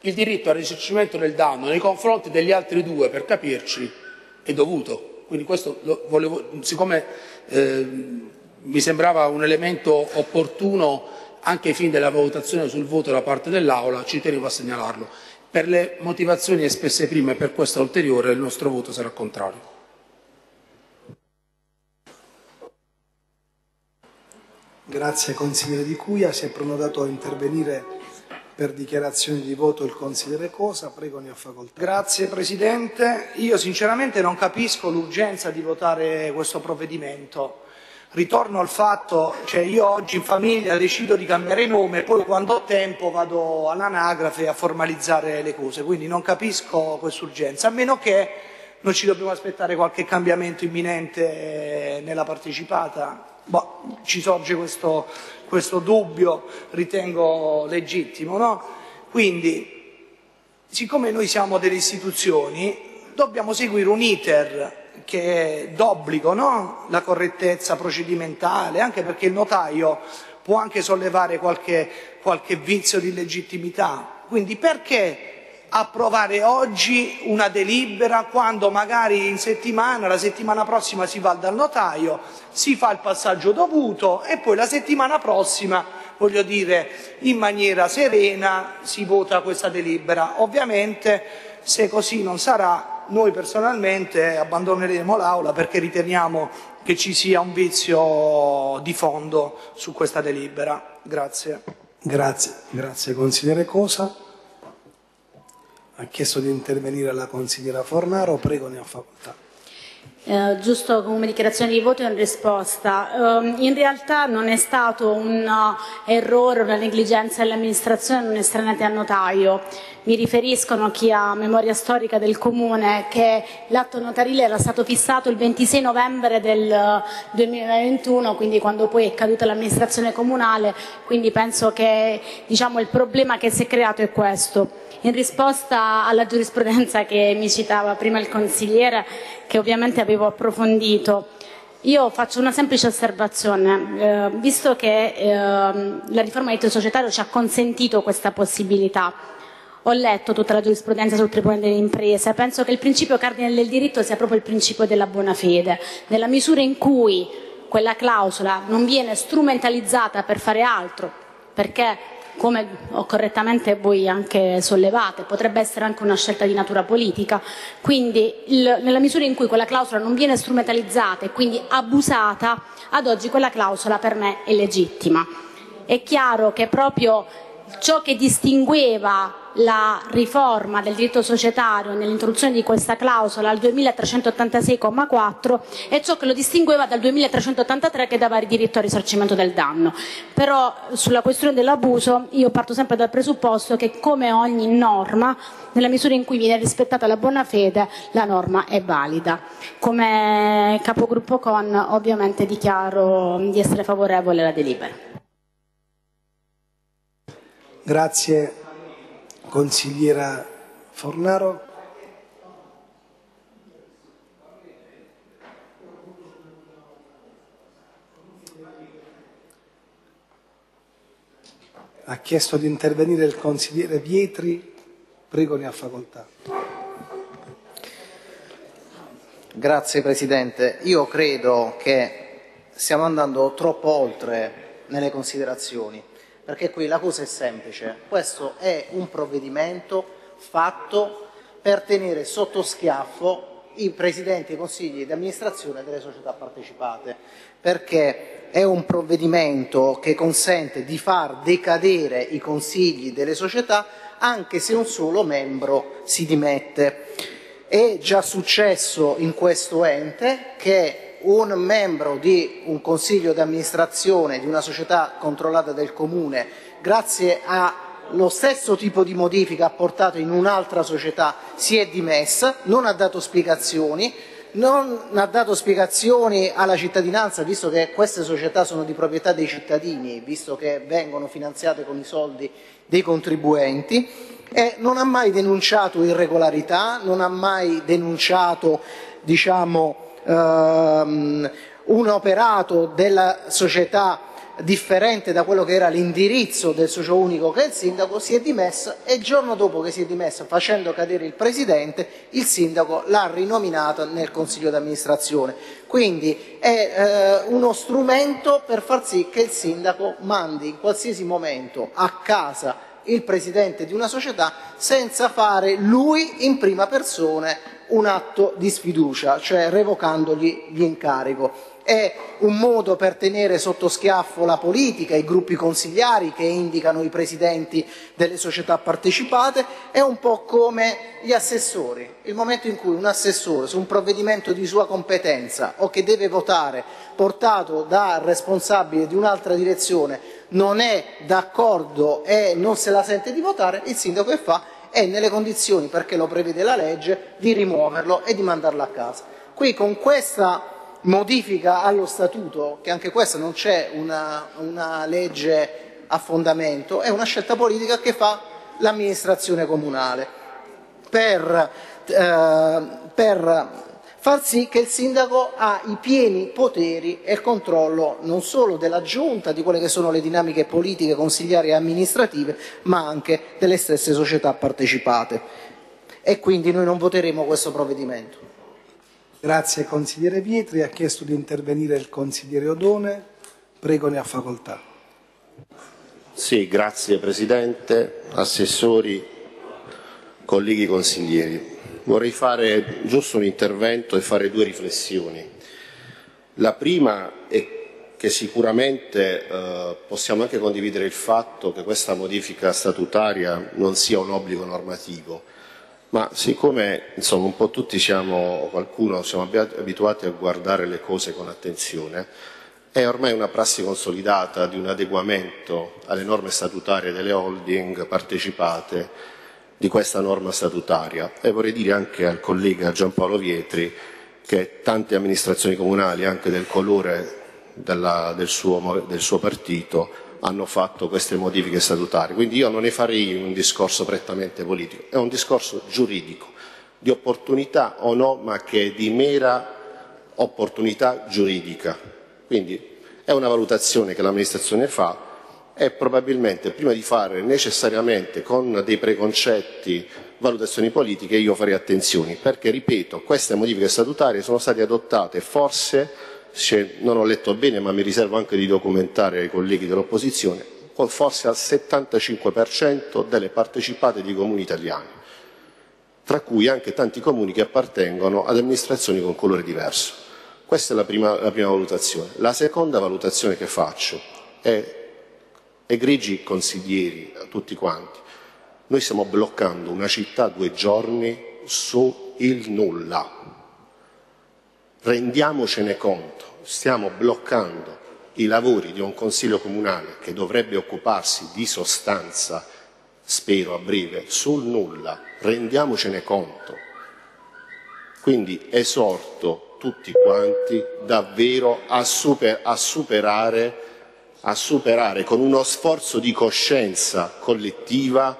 H: il diritto al risarcimento del danno nei confronti degli altri due, per capirci, è dovuto. Quindi questo volevo, siccome eh, mi sembrava un elemento opportuno anche ai fini della valutazione sul voto da parte dell'Aula, ci tenevo a segnalarlo. Per le motivazioni espresse prima e per questa ulteriore il nostro voto sarà contrario.
A: Grazie consigliere Di Cuia, si è prenotato a intervenire per dichiarazioni di voto il consigliere Cosa, prego ne ha facoltà.
E: Grazie Presidente, io sinceramente non capisco l'urgenza di votare questo provvedimento. Ritorno al fatto, cioè io oggi in famiglia decido di cambiare nome, poi quando ho tempo vado all'anagrafe a formalizzare le cose, quindi non capisco quest'urgenza, a meno che non ci dobbiamo aspettare qualche cambiamento imminente nella partecipata. Boh, ci sorge questo, questo dubbio, ritengo legittimo. No? Quindi, siccome noi siamo delle istituzioni, dobbiamo seguire un iter che è d'obbligo, no? la correttezza procedimentale, anche perché il notaio può anche sollevare qualche, qualche vizio di legittimità. Quindi perché approvare oggi una delibera quando magari in settimana, la settimana prossima si va dal notaio, si fa il passaggio dovuto e poi la settimana prossima, voglio dire, in maniera serena si vota questa delibera. Ovviamente se così non sarà noi personalmente abbandoneremo l'Aula perché riteniamo che ci sia un vizio di fondo su questa delibera. Grazie.
A: Grazie, grazie consigliere Cosa. Ha chiesto di intervenire la consigliera Fornaro, prego ne ha facoltà.
G: Eh, giusto come dichiarazione di voto in risposta, eh, in realtà non è stato un uh, errore, una negligenza dell'amministrazione non estranete al notaio. Mi riferiscono a chi ha memoria storica del comune che l'atto notarile era stato fissato il 26 novembre del 2021, uh, quindi quando poi è caduta l'amministrazione comunale, quindi penso che diciamo, il problema che si è creato è questo. In risposta alla giurisprudenza che mi citava prima il consigliere, che ovviamente avevo approfondito, io faccio una semplice osservazione, eh, visto che eh, la riforma del societario ci ha consentito questa possibilità, ho letto tutta la giurisprudenza sul Tribunale delle Imprese, penso che il principio cardine del diritto sia proprio il principio della buona fede, nella misura in cui quella clausola non viene strumentalizzata per fare altro, perché come ho correttamente voi anche sollevate, potrebbe essere anche una scelta di natura politica. Quindi il, nella misura in cui quella clausola non viene strumentalizzata e quindi abusata, ad oggi quella clausola per me è legittima. È chiaro che proprio ciò che distingueva la riforma del diritto societario nell'introduzione di questa clausola al 2386,4 è ciò che lo distingueva dal 2383 che dava il diritto al risarcimento del danno. Però sulla questione dell'abuso io parto sempre dal presupposto che come ogni norma, nella misura in cui viene rispettata la buona fede, la norma è valida. Come capogruppo con ovviamente dichiaro di essere favorevole alla delibera.
A: Grazie consigliera Fornaro. Ha chiesto di intervenire il consigliere Vietri, prego ne ha facoltà.
F: Grazie Presidente, io credo che stiamo andando troppo oltre nelle considerazioni perché qui la cosa è semplice. Questo è un provvedimento fatto per tenere sotto schiaffo i presidenti e consigli di amministrazione delle società partecipate, perché è un provvedimento che consente di far decadere i consigli delle società anche se un solo membro si dimette. È già successo in questo ente che un membro di un consiglio di amministrazione di una società controllata dal comune, grazie allo stesso tipo di modifica apportato in un'altra società, si è dimessa, non ha dato spiegazioni, non ha dato spiegazioni alla cittadinanza, visto che queste società sono di proprietà dei cittadini, visto che vengono finanziate con i soldi dei contribuenti, e non ha mai denunciato irregolarità, non ha mai denunciato diciamo, ehm, un operato della società differente da quello che era l'indirizzo del socio unico che è il sindaco, si è dimesso e il giorno dopo che si è dimesso, facendo cadere il presidente, il sindaco l'ha rinominato nel consiglio d'amministrazione. Quindi è eh, uno strumento per far sì che il sindaco mandi in qualsiasi momento a casa il presidente di una società senza fare lui in prima persona un atto di sfiducia, cioè revocandogli l'incarico. È un modo per tenere sotto schiaffo la politica, i gruppi consigliari che indicano i presidenti delle società partecipate, è un po' come gli assessori. Il momento in cui un assessore su un provvedimento di sua competenza o che deve votare portato da responsabile di un'altra direzione non è d'accordo e non se la sente di votare, il sindaco che fa è nelle condizioni, perché lo prevede la legge, di rimuoverlo e di mandarlo a casa. Qui con questa modifica allo statuto, che anche questa non c'è una, una legge a fondamento, è una scelta politica che fa l'amministrazione comunale per, eh, per far sì che il sindaco ha i pieni poteri e il controllo non solo della giunta, di quelle che sono le dinamiche politiche, consigliari e amministrative, ma anche delle stesse società partecipate. E quindi noi non voteremo questo provvedimento.
A: Grazie consigliere Pietri. Ha chiesto di intervenire il consigliere Odone. Prego, ne ha facoltà.
I: Sì, grazie Presidente, assessori, colleghi consiglieri. Vorrei fare giusto un intervento e fare due riflessioni. La prima è che sicuramente eh, possiamo anche condividere il fatto che questa modifica statutaria non sia un obbligo normativo, ma siccome insomma, un po' tutti siamo, qualcuno siamo abituati a guardare le cose con attenzione, è ormai una prassi consolidata di un adeguamento alle norme statutarie delle holding partecipate di questa norma statutaria e vorrei dire anche al collega Giampaolo Vietri che tante amministrazioni comunali, anche del colore della, del, suo, del suo partito, hanno fatto queste modifiche statutarie. Quindi io non ne farei un discorso prettamente politico, è un discorso giuridico, di opportunità o no, ma che è di mera opportunità giuridica. Quindi è una valutazione che l'amministrazione fa e probabilmente prima di fare necessariamente con dei preconcetti valutazioni politiche io farei attenzione perché ripeto queste modifiche statutarie sono state adottate forse se non ho letto bene ma mi riservo anche di documentare ai colleghi dell'opposizione forse al 75% delle partecipate di comuni italiani tra cui anche tanti comuni che appartengono ad amministrazioni con colore diverso. Questa è la prima, la prima valutazione. La seconda valutazione che faccio è egregi consiglieri, tutti quanti, noi stiamo bloccando una città due giorni su il nulla. Rendiamocene conto, stiamo bloccando i lavori di un consiglio comunale che dovrebbe occuparsi di sostanza, spero a breve, sul nulla. Rendiamocene conto. Quindi esorto tutti quanti davvero a, super, a superare a superare con uno sforzo di coscienza collettiva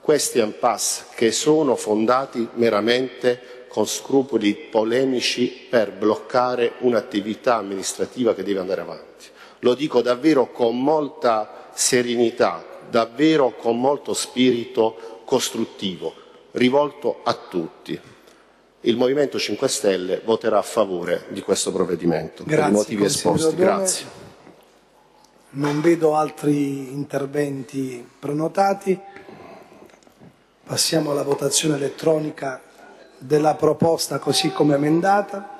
I: questi impasse che sono fondati meramente con scrupoli polemici per bloccare un'attività amministrativa che deve andare avanti. Lo dico davvero con molta serenità, davvero con molto spirito costruttivo, rivolto a tutti. Il Movimento 5 Stelle voterà a favore di questo provvedimento
A: Grazie,
I: per i motivi esposti. Grazie.
A: Non vedo altri interventi prenotati. Passiamo alla votazione elettronica della proposta così come emendata.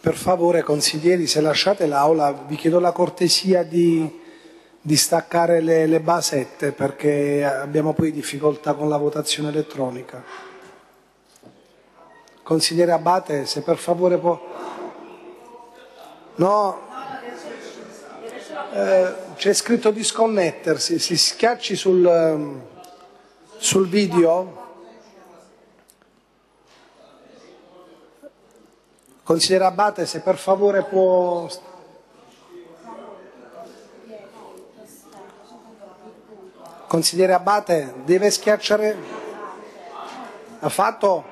A: Per favore, consiglieri, se lasciate l'aula, vi chiedo la cortesia di, di staccare le, le basette perché abbiamo poi difficoltà con la votazione elettronica. Consigliere Abate, se per favore può... No, eh, c'è scritto disconnettersi, si schiacci sul, ehm, sul video. Consigliere Abate, se per favore può... Consigliere Abate, deve schiacciare? Ha fatto?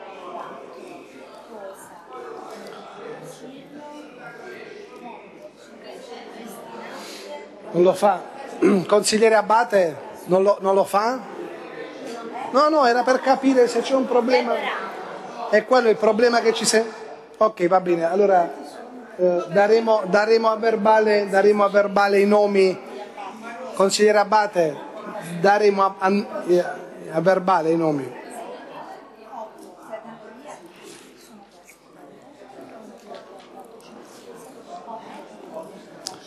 A: Non lo fa? Consigliere Abate, non lo, non lo fa? No, no, era per capire se c'è un problema. È quello il problema che ci sei? Ok, va bene. Allora eh, daremo, daremo, a verbale, daremo, a verbale, i nomi. Consigliere Abate, daremo a, a, a verbale i nomi.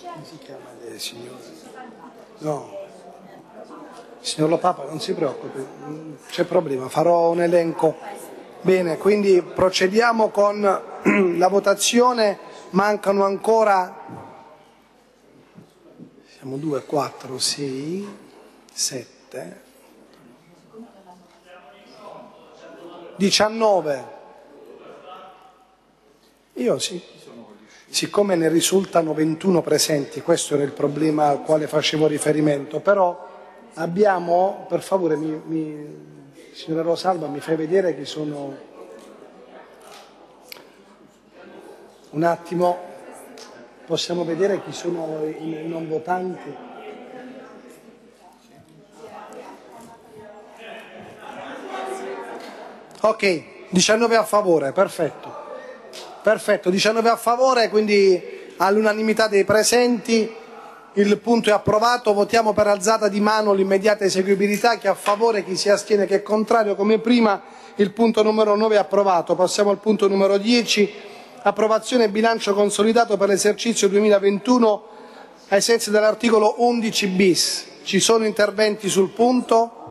A: Come si chiama lei, signore? No. Signor Lo Papa, non si preoccupi, c'è problema, farò un elenco. Bene, quindi procediamo con la votazione, mancano ancora, siamo 2, 4, 6, 7, 19. Io sì. Siccome ne risultano 21 presenti, questo era il problema al quale facevo riferimento, però abbiamo, per favore, mi, mi, signora Rosalba, mi fai vedere chi sono... Un attimo, possiamo vedere chi sono i non votanti? Ok, 19 a favore, perfetto. Perfetto, 19 a favore, quindi all'unanimità dei presenti il punto è approvato, votiamo per alzata di mano l'immediata eseguibilità, chi è a favore, chi si astiene, chi è contrario, come prima il punto numero 9 è approvato. Passiamo al punto numero 10, approvazione bilancio consolidato per l'esercizio 2021 ai sensi dell'articolo 11 bis. Ci sono interventi sul punto?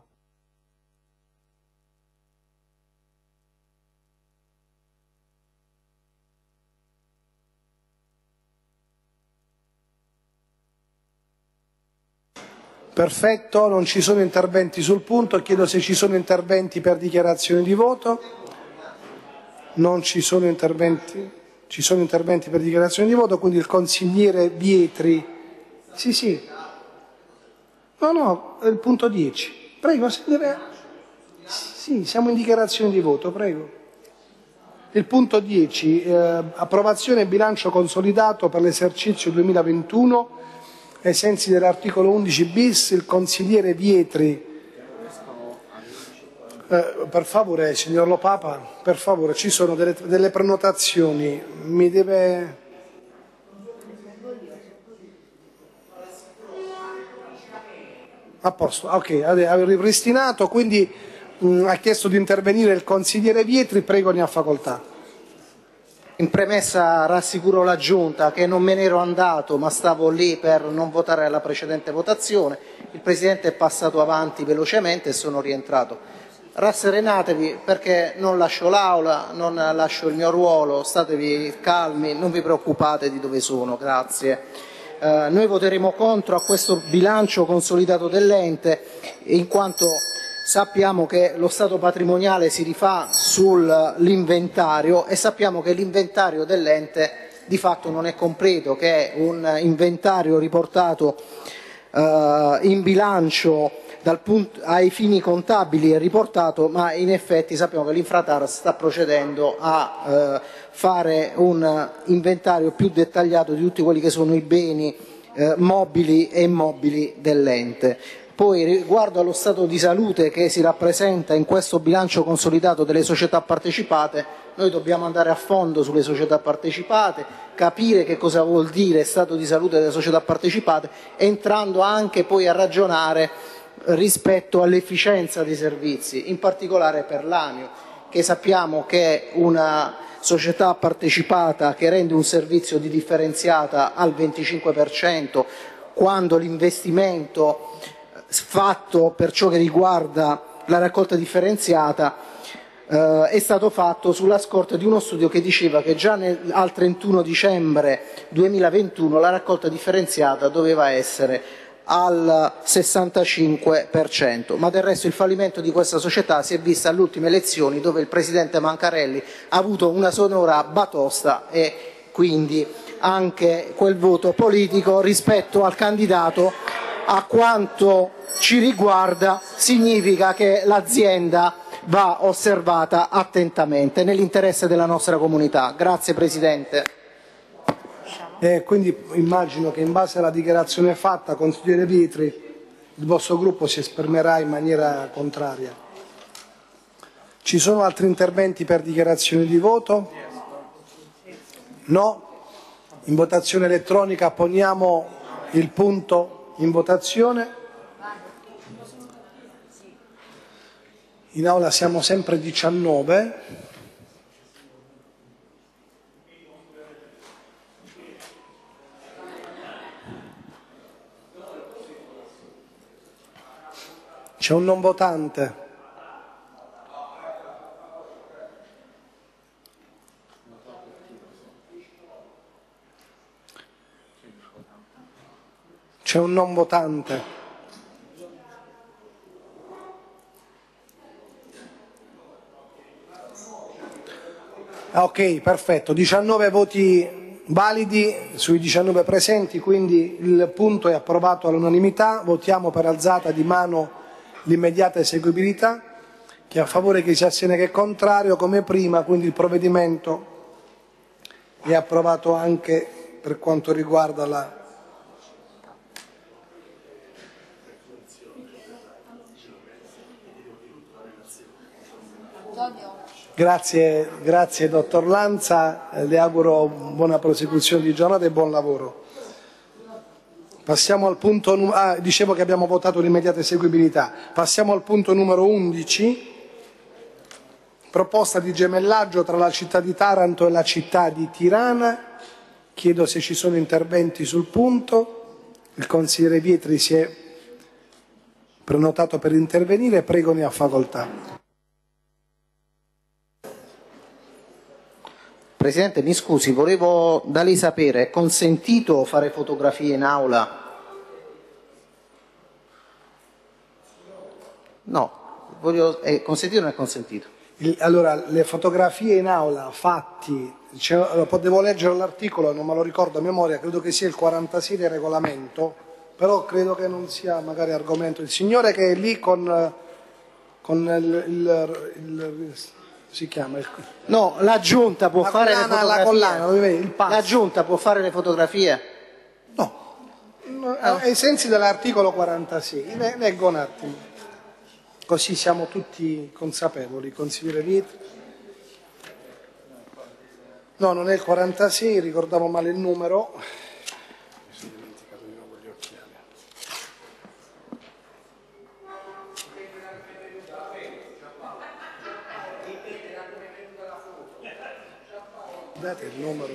A: Perfetto, non ci sono interventi sul punto, chiedo se ci sono interventi per dichiarazione di voto. Non ci sono interventi, ci sono interventi per dichiarazione di voto, quindi il consigliere Vietri. Sì, sì. No, no, è il punto 10. Prego, se deve... Sì, siamo in dichiarazione di voto, prego. Il punto 10, eh, approvazione bilancio consolidato per l'esercizio 2021 ai sensi dell'articolo 11 bis, il consigliere Vietri. Eh, per favore, signor Lo Papa, per favore, ci sono delle, delle prenotazioni. Mi deve. A posto, ok, avevo ripristinato, quindi mh, ha chiesto di intervenire il consigliere Vietri, prego ne ha facoltà.
F: In premessa rassicuro la Giunta che non me ne ero andato, ma stavo lì per non votare la precedente votazione. Il Presidente è passato avanti velocemente e sono rientrato. Rasserenatevi perché non lascio l'Aula, non lascio il mio ruolo, statevi calmi, non vi preoccupate di dove sono, grazie. Eh, noi voteremo contro a questo bilancio consolidato dell'ente in quanto Sappiamo che lo stato patrimoniale si rifà sull'inventario e sappiamo che l'inventario dell'ente di fatto non è completo, che è un inventario riportato eh, in bilancio punto, ai fini contabili è riportato, ma in effetti sappiamo che l'Infratar sta procedendo a eh, fare un inventario più dettagliato di tutti quelli che sono i beni eh, mobili e immobili dell'ente. Poi riguardo allo stato di salute che si rappresenta in questo bilancio consolidato delle società partecipate, noi dobbiamo andare a fondo sulle società partecipate, capire che cosa vuol dire stato di salute delle società partecipate, entrando anche poi a ragionare rispetto all'efficienza dei servizi, in particolare per l'ANIO, che sappiamo che è una società partecipata che rende un servizio di differenziata al 25%, quando l'investimento fatto per ciò che riguarda la raccolta differenziata eh, è stato fatto sulla scorta di uno studio che diceva che già nel, al 31 dicembre 2021 la raccolta differenziata doveva essere al 65%, ma del resto il fallimento di questa società si è visto alle ultime elezioni dove il presidente Mancarelli ha avuto una sonora batosta e quindi anche quel voto politico rispetto al candidato a quanto ci riguarda significa che l'azienda va osservata attentamente nell'interesse della nostra comunità. Grazie Presidente.
A: E quindi immagino che in base alla dichiarazione fatta, consigliere Pietri, il vostro gruppo si esprimerà in maniera contraria. Ci sono altri interventi per dichiarazione di voto? No? In votazione elettronica poniamo il punto in votazione. In aula siamo sempre 19. C'è un non votante. C'è un non votante. Ah, ok, perfetto. 19 voti validi sui 19 presenti, quindi il punto è approvato all'unanimità. Votiamo per alzata di mano l'immediata eseguibilità. Chi è a favore, chi si astiene, che è contrario, come prima, quindi il provvedimento è approvato anche per quanto riguarda la Grazie, grazie dottor Lanza, eh, le auguro buona prosecuzione di giornata e buon lavoro. Passiamo al punto, ah, dicevo che abbiamo votato l'immediata eseguibilità. Passiamo al punto numero 11, proposta di gemellaggio tra la città di Taranto e la città di Tirana. Chiedo se ci sono interventi sul punto. Il consigliere Pietri si è prenotato per intervenire, prego ne ha facoltà.
F: Presidente, mi scusi, volevo da lei sapere, è consentito fare fotografie in aula? No, voglio, è consentito o non è consentito?
A: Il, allora, le fotografie in aula fatti, cioè, devo leggere l'articolo, non me lo ricordo a memoria, credo che sia il 46 del regolamento, però credo che non sia magari argomento. Il signore che è lì con, con il, il, il si chiama?
F: No, la giunta può
A: la
F: fare
A: collana,
F: le fotografie.
A: La, collana, il
F: la giunta può fare le fotografie?
A: No, no. ai sensi dell'articolo 46. Leggo un attimo, così siamo tutti consapevoli. Consigliere Vietri. No, non è il 46, ricordavo male il numero. Date il numero.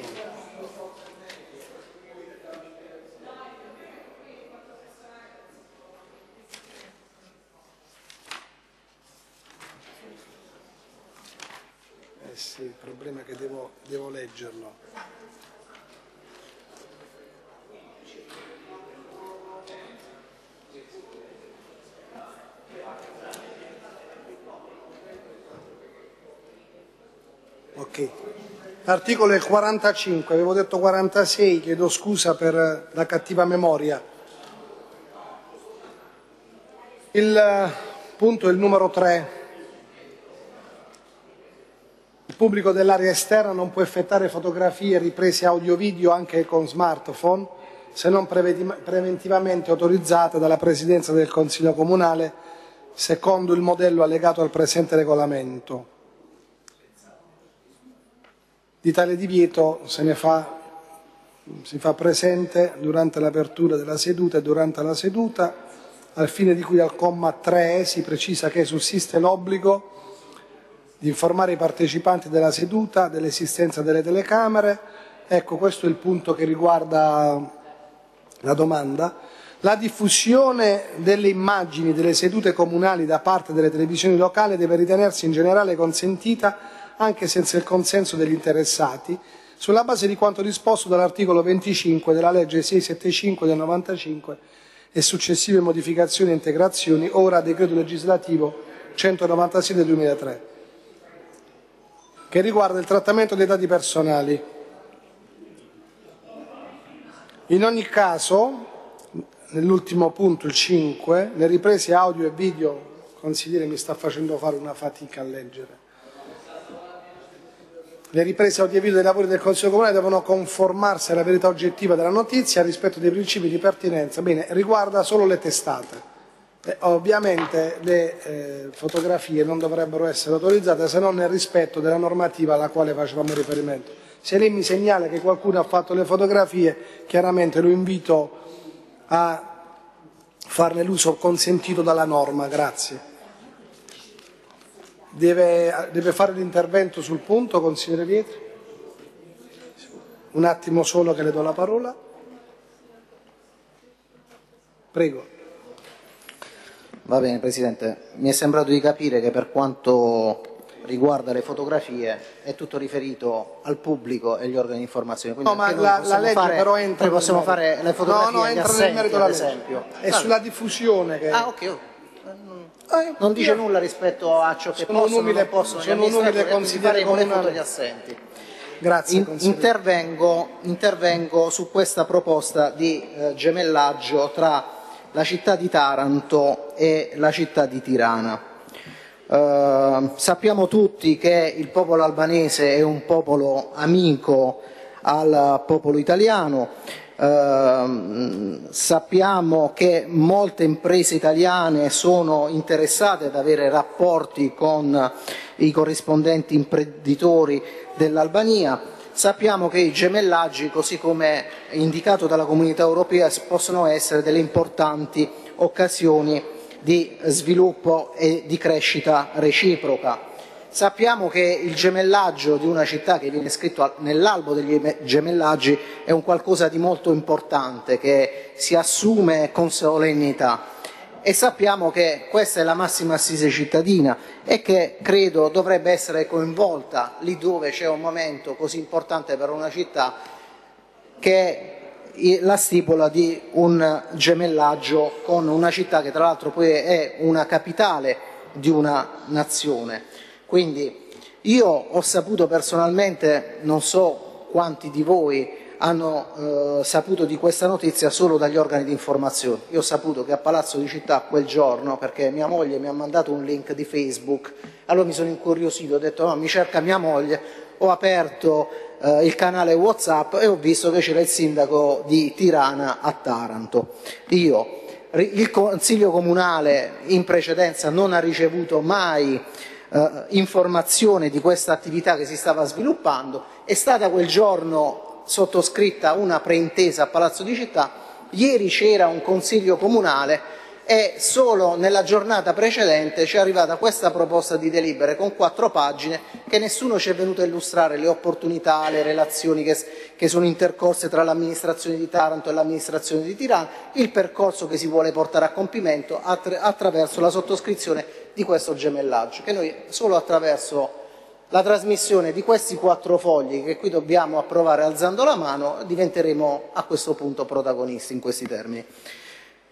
A: Eh sì, il problema è che devo, devo leggerlo. Ok L'articolo il 45, avevo detto 46, chiedo scusa per la cattiva memoria. Il punto è il numero 3. Il pubblico dell'area esterna non può effettuare fotografie riprese audio-video anche con smartphone se non preventivamente autorizzate dalla Presidenza del Consiglio Comunale secondo il modello allegato al presente regolamento. Di tale divieto se ne fa, si fa presente durante l'apertura della seduta e durante la seduta, al fine di cui al comma 3 si precisa che sussiste l'obbligo di informare i partecipanti della seduta dell'esistenza delle telecamere. Ecco, questo è il punto che riguarda la domanda. La diffusione delle immagini delle sedute comunali da parte delle televisioni locali deve ritenersi in generale consentita anche senza il consenso degli interessati, sulla base di quanto disposto dall'articolo 25 della legge 675 del 95 e successive modificazioni e integrazioni, ora decreto legislativo 196 del 2003, che riguarda il trattamento dei dati personali. In ogni caso, nell'ultimo punto, il 5, le riprese audio e video, consigliere mi sta facendo fare una fatica a leggere. Le riprese audio e video dei lavori del Consiglio Comunale devono conformarsi alla verità oggettiva della notizia rispetto dei principi di pertinenza. Bene, riguarda solo le testate. Eh, ovviamente le eh, fotografie non dovrebbero essere autorizzate se non nel rispetto della normativa alla quale facevamo riferimento. Se lei mi segnala che qualcuno ha fatto le fotografie, chiaramente lo invito a farne l'uso consentito dalla norma. Grazie. Deve, deve fare l'intervento sul punto, consigliere Vietri? Un attimo solo che le do la parola. Prego.
F: Va bene, Presidente. Mi è sembrato di capire che per quanto riguarda le fotografie è tutto riferito al pubblico e agli organi di informazione. Quindi
A: No, ma la, la legge
F: fare-
A: però entra
F: possiamo
A: nel merito.
F: fare le fotografie
A: No, no, entra nel
F: assenti,
A: merito la
F: ad
A: legge.
F: esempio.
A: È sulla diffusione che...
F: Ah, ok. Non dice nulla rispetto a ciò che
A: Sono
F: possono o
A: un'umile-
F: non possono gli
A: sono un'umile
F: amministratori,
A: consigliere comunale.
F: agli assenti.
A: Grazie,
F: In- intervengo, intervengo su questa proposta di eh, gemellaggio tra la città di Taranto e la città di Tirana. Eh, sappiamo tutti che il popolo albanese è un popolo amico al popolo italiano, Ehm, sappiamo che molte imprese italiane sono interessate ad avere rapporti con i corrispondenti imprenditori dell'Albania. Sappiamo che i gemellaggi, così come indicato dalla comunità europea, possono essere delle importanti occasioni di sviluppo e di crescita reciproca. Sappiamo che il gemellaggio di una città che viene scritto al- nell'albo degli eme- gemellaggi è un qualcosa di molto importante che si assume con solennità e sappiamo che questa è la massima assise cittadina e che credo dovrebbe essere coinvolta lì dove c'è un momento così importante per una città che è la stipula di un gemellaggio con una città che tra l'altro poi è una capitale di una nazione. Quindi io ho saputo personalmente, non so quanti di voi hanno eh, saputo di questa notizia solo dagli organi di informazione. Io ho saputo che a Palazzo di Città quel giorno, perché mia moglie mi ha mandato un link di Facebook, allora mi sono incuriosito, ho detto no, mi cerca mia moglie, ho aperto eh, il canale Whatsapp e ho visto che c'era il sindaco di Tirana a Taranto. Io, il Consiglio Comunale in precedenza non ha ricevuto mai eh, informazione di questa attività che si stava sviluppando, è stata quel giorno sottoscritta una preintesa a Palazzo di Città, ieri c'era un Consiglio Comunale e solo nella giornata precedente ci è arrivata questa proposta di delibere con quattro pagine che nessuno ci è venuto a illustrare le opportunità, le relazioni che, che sono intercorse tra l'amministrazione di Taranto e l'amministrazione di Tirana, il percorso che si vuole portare a compimento attra- attraverso la sottoscrizione di questo gemellaggio, che noi solo attraverso la trasmissione di questi quattro fogli che qui dobbiamo approvare alzando la mano diventeremo a questo punto protagonisti in questi termini.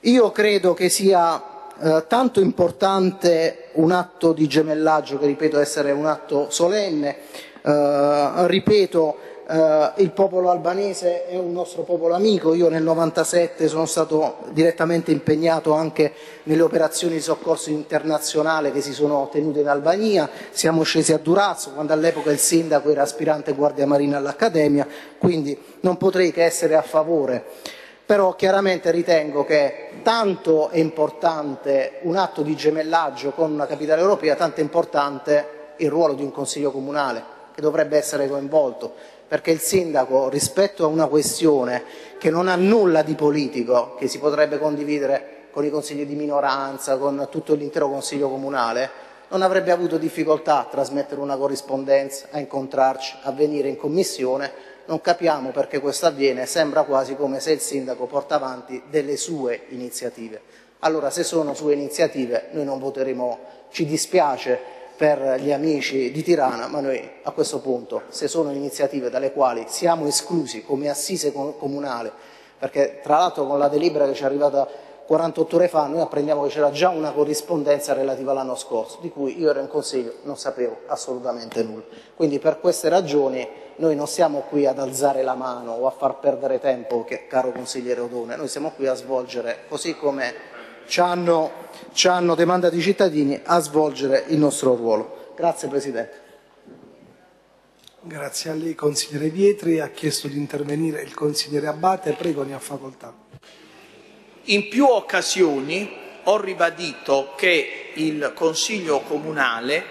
F: Io credo che sia eh, tanto importante un atto di gemellaggio, che ripeto essere un atto solenne, eh, ripeto eh, il popolo albanese è un nostro popolo amico, io nel 97 sono stato direttamente impegnato anche nelle operazioni di soccorso internazionale che si sono tenute in Albania, siamo scesi a Durazzo quando all'epoca il sindaco era aspirante guardia marina all'Accademia, quindi non potrei che essere a favore però chiaramente ritengo che tanto è importante un atto di gemellaggio con una capitale europea, tanto è importante il ruolo di un consiglio comunale che dovrebbe essere coinvolto, perché il sindaco rispetto a una questione che non ha nulla di politico, che si potrebbe condividere con i consigli di minoranza, con tutto l'intero consiglio comunale, non avrebbe avuto difficoltà a trasmettere una corrispondenza, a incontrarci, a venire in commissione non capiamo perché questo avviene, sembra quasi come se il sindaco porta avanti delle sue iniziative. Allora se sono sue iniziative noi non voteremo, ci dispiace per gli amici di Tirana, ma noi a questo punto, se sono iniziative dalle quali siamo esclusi come assise com- comunale, perché tra l'altro con la delibera che ci è arrivata 48 ore fa noi apprendiamo che c'era già una corrispondenza relativa all'anno scorso, di cui io ero in consiglio, non sapevo assolutamente nulla. Quindi per queste ragioni noi non siamo qui ad alzare la mano o a far perdere tempo, che, caro consigliere Odone, noi siamo qui a svolgere, così come ci hanno, ci hanno demandato i cittadini, a svolgere il nostro ruolo. Grazie Presidente.
A: Grazie a lei consigliere Vietri, ha chiesto di intervenire il consigliere Abate, prego ne ha facoltà.
D: In più occasioni ho ribadito che il Consiglio Comunale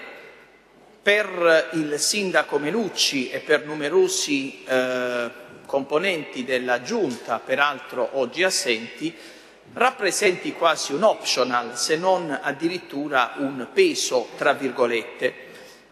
D: per il sindaco Melucci e per numerosi eh, componenti della Giunta, peraltro oggi assenti, rappresenti quasi un optional, se non addirittura un peso, tra virgolette,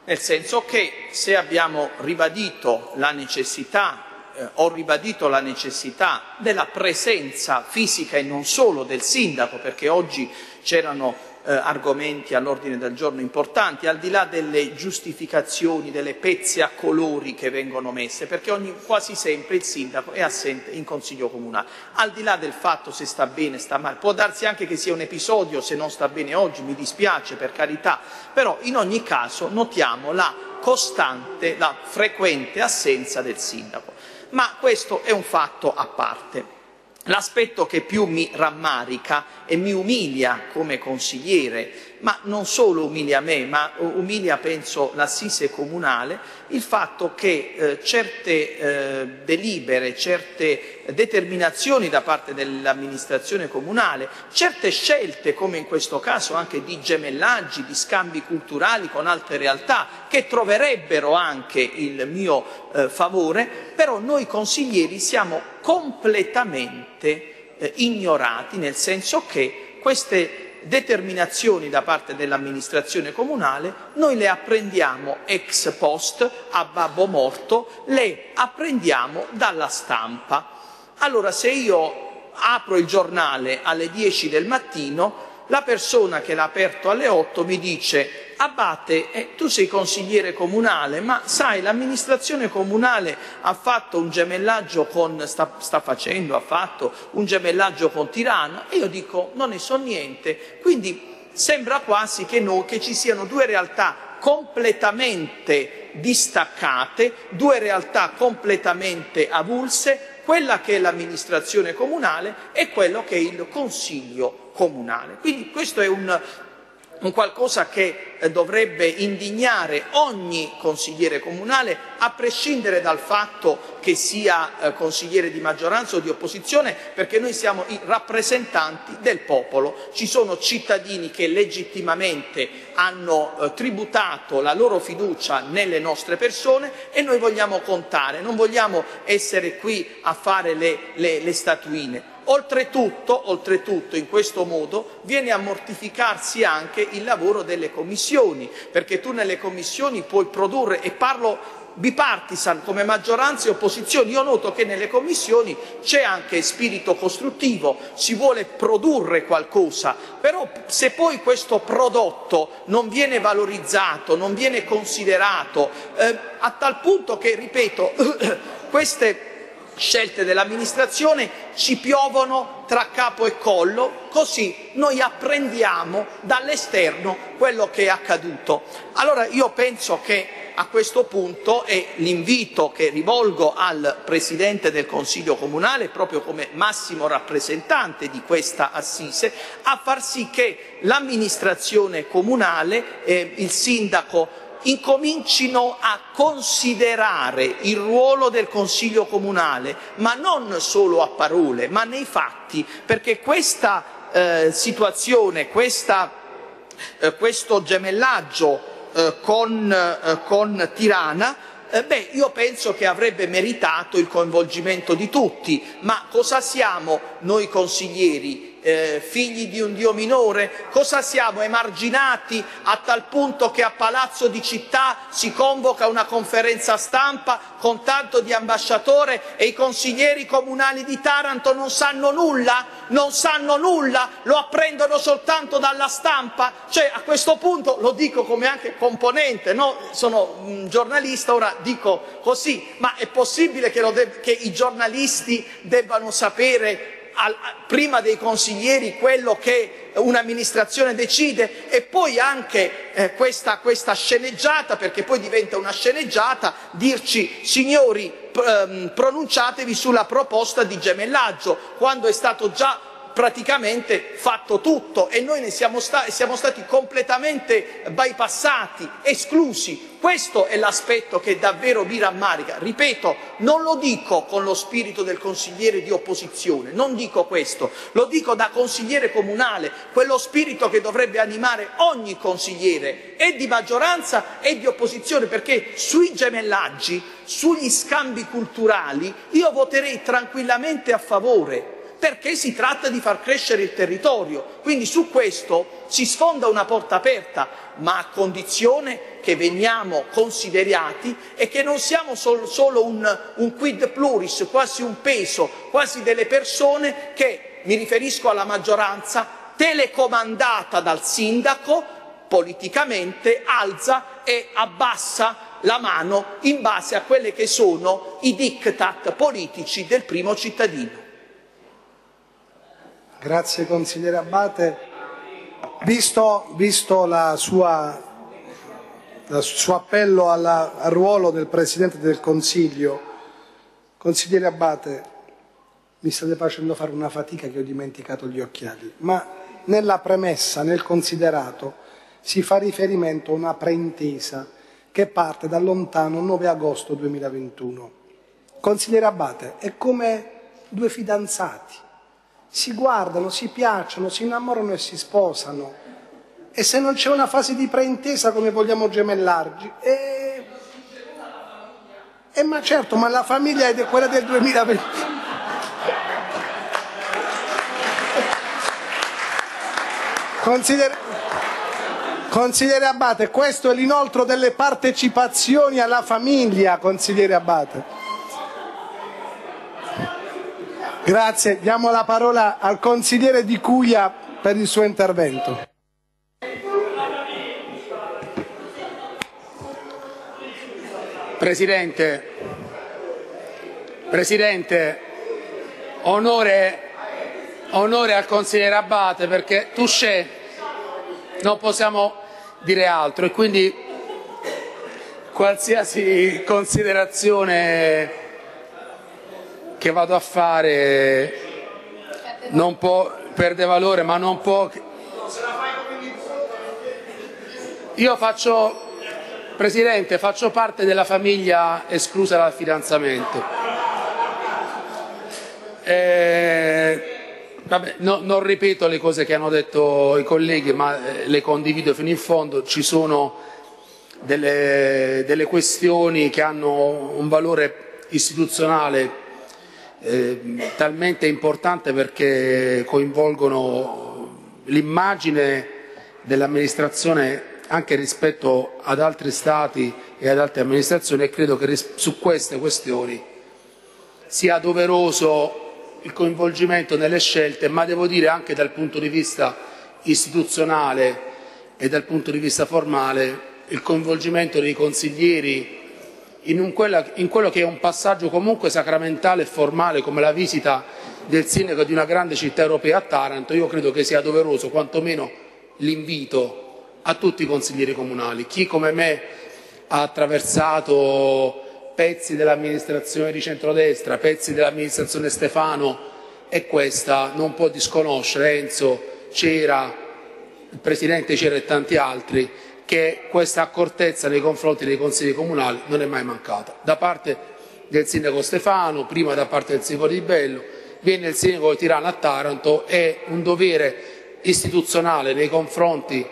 D: nel senso che se abbiamo ribadito la necessità, eh, ho ribadito la necessità della presenza fisica e non solo del sindaco, perché oggi c'erano eh, argomenti all'ordine del giorno importanti, al di là delle giustificazioni, delle pezze a colori che vengono messe, perché ogni, quasi sempre il sindaco è assente in Consiglio Comunale, al di là del fatto se sta bene, sta male, può darsi anche che sia un episodio, se non sta bene oggi, mi dispiace per carità, però in ogni caso notiamo la costante, la frequente assenza del sindaco. Ma questo è un fatto a parte. L'aspetto che più mi rammarica e mi umilia come consigliere, ma non solo umilia me, ma umilia, penso, l'assise comunale, il fatto che eh, certe eh, delibere, certe determinazioni da parte dell'amministrazione comunale, certe scelte, come in questo caso anche di gemellaggi, di scambi culturali con altre realtà, che troverebbero anche il mio eh, favore, però noi consiglieri siamo completamente eh, ignorati, nel senso che queste determinazioni da parte dell'amministrazione comunale noi le apprendiamo ex post, a babbo morto, le apprendiamo dalla stampa. Allora se io apro il giornale alle 10 del mattino, la persona che l'ha aperto alle 8 mi dice Abate, eh, tu sei consigliere comunale, ma sai, l'amministrazione comunale ha fatto un gemellaggio con, sta, sta facendo, ha fatto un gemellaggio con Tirana, e io dico, non ne so niente, quindi sembra quasi che, no, che ci siano due realtà completamente distaccate, due realtà completamente avulse, quella che è l'amministrazione comunale e quello che è il consiglio comunale. Quindi questo è un, un qualcosa che eh, dovrebbe indignare ogni consigliere comunale, a prescindere dal fatto che sia eh, consigliere di maggioranza o di opposizione, perché noi siamo i rappresentanti del popolo. Ci sono cittadini che legittimamente hanno eh, tributato la loro fiducia nelle nostre persone e noi vogliamo contare, non vogliamo essere qui a fare le, le, le statuine. Oltretutto, oltretutto, in questo modo viene a mortificarsi anche il lavoro delle commissioni, perché tu nelle commissioni puoi produrre, e parlo bipartisan come maggioranza e opposizione. Io noto che nelle commissioni c'è anche spirito costruttivo, si vuole produrre qualcosa, però se poi questo prodotto non viene valorizzato, non viene considerato, eh, a tal punto che, ripeto, queste scelte dell'amministrazione ci piovono tra capo e collo, così noi apprendiamo dall'esterno quello che è accaduto. Allora io penso che a questo punto è l'invito che rivolgo al Presidente del Consiglio Comunale, proprio come massimo rappresentante di questa assise, a far sì che l'amministrazione comunale, eh, il sindaco incomincino a considerare il ruolo del Consiglio comunale, ma non solo a parole, ma nei fatti, perché questa eh, situazione, questa, eh, questo gemellaggio eh, con, eh, con, Tirana, eh, beh, io penso che avrebbe meritato il coinvolgimento di tutti, ma cosa siamo noi consiglieri? eh, figli di un Dio minore? Cosa siamo emarginati a tal punto che a Palazzo di Città si convoca una conferenza stampa con tanto di ambasciatore e i consiglieri comunali di Taranto non sanno nulla? Non sanno nulla? Lo apprendono soltanto dalla stampa? Cioè a questo punto lo dico come anche componente, no? sono un giornalista, ora dico così, ma è possibile che, che i giornalisti debbano sapere al, prima dei consiglieri quello che un'amministrazione decide e poi anche eh, questa, questa sceneggiata, perché poi diventa una sceneggiata, dirci signori ehm, pronunciatevi sulla proposta di gemellaggio, quando è stato già praticamente fatto tutto e noi ne siamo, sta- siamo stati completamente bypassati, esclusi. Questo è l'aspetto che davvero mi rammarica. Ripeto, non lo dico con lo spirito del consigliere di opposizione, non dico questo, lo dico da consigliere comunale, quello spirito che dovrebbe animare ogni consigliere, e di maggioranza e di opposizione, perché sui gemellaggi, sugli scambi culturali, io voterei tranquillamente a favore perché si tratta di far crescere il territorio. Quindi su questo si sfonda una porta aperta, ma a condizione che veniamo considerati e che non siamo sol- solo un, un quid pluris, quasi un peso, quasi delle persone che, mi riferisco alla maggioranza, telecomandata dal sindaco, politicamente alza e abbassa la mano in base a quelli che sono i diktat politici del primo cittadino.
A: Grazie consigliere Abate. Visto, visto sua, il suo appello alla, al ruolo del Presidente del Consiglio, consigliere Abate, mi state facendo fare una fatica che ho dimenticato gli occhiali, ma nella premessa, nel considerato, si fa riferimento a una preintesa che parte da lontano 9 agosto 2021. Consigliere Abate, è come due fidanzati si guardano, si piacciono, si innamorano e si sposano. E se non c'è una fase di preintesa come vogliamo gemellarci? E... Eh, ma certo, ma la famiglia è quella del 2020. Considera... Consigliere Abate, questo è l'inoltro delle partecipazioni alla famiglia, consigliere Abate. Grazie, diamo la parola al consigliere Di Cuia per il suo intervento.
H: Presidente, Presidente, onore, onore al consigliere Abate perché Touché non possiamo dire altro e quindi qualsiasi considerazione che vado a fare non può, perde valore, ma non può. Io faccio, Presidente, faccio parte della famiglia esclusa dal fidanzamento. Eh, vabbè, no, non ripeto le cose che hanno detto i colleghi, ma eh, le condivido fino in fondo. Ci sono delle, delle questioni che hanno un valore istituzionale eh, talmente importante perché coinvolgono l'immagine dell'amministrazione anche rispetto ad altri Stati e ad altre amministrazioni e credo che su queste questioni sia doveroso il coinvolgimento nelle scelte, ma devo dire anche dal punto di vista istituzionale e dal punto di vista formale il coinvolgimento dei consiglieri in, quella, in, quello che è un passaggio comunque sacramentale e formale come la visita del sindaco di una grande città europea a Taranto, io credo che sia doveroso quantomeno l'invito a tutti i consiglieri comunali. Chi come me ha attraversato pezzi dell'amministrazione di centrodestra, pezzi dell'amministrazione Stefano e questa non può disconoscere, Enzo c'era, il Presidente c'era e tanti altri, che questa accortezza nei confronti dei consigli comunali non è mai mancata. Da parte del sindaco Stefano, prima da parte del sindaco Di Bello, viene il sindaco di Tirana a Taranto, è un dovere istituzionale nei confronti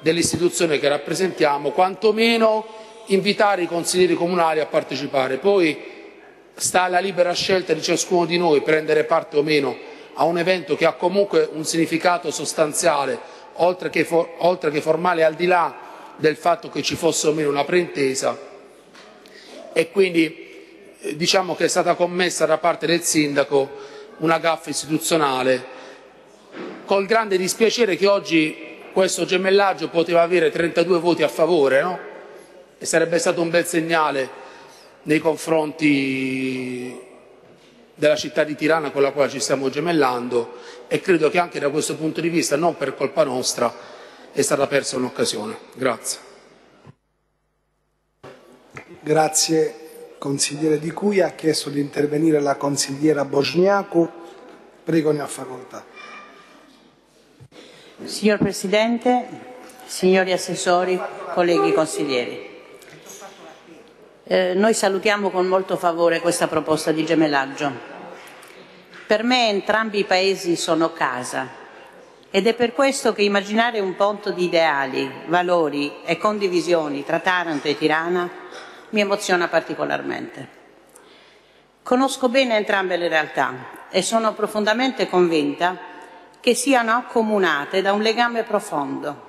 H: dell'istituzione che rappresentiamo, quantomeno invitare i consiglieri comunali a partecipare. Poi sta alla libera scelta di ciascuno di noi prendere parte o meno a un evento che ha comunque un significato sostanziale, oltre che, for oltre che formale, al di là del fatto che ci fosse o meno una preintesa e quindi eh, diciamo che è stata commessa da parte del sindaco una gaffa istituzionale. Col grande dispiacere che oggi questo gemellaggio poteva avere 32 voti a favore no? e sarebbe stato un bel segnale nei confronti della città di Tirana con la quale ci stiamo gemellando. E credo che anche da questo punto di vista, non per colpa nostra, è stata persa un'occasione. Grazie.
A: Grazie consigliere Di cui ha chiesto di intervenire la consigliera Bosniaku. Prego, ne ha facoltà.
J: Signor Presidente, signori assessori, colleghi consiglieri, eh, noi salutiamo con molto favore questa proposta di gemellaggio. Per me entrambi i paesi sono casa ed è per questo che immaginare un ponte di ideali, valori e condivisioni tra Taranto e Tirana mi emoziona particolarmente. Conosco bene entrambe le realtà e sono profondamente convinta che siano accomunate da un legame profondo.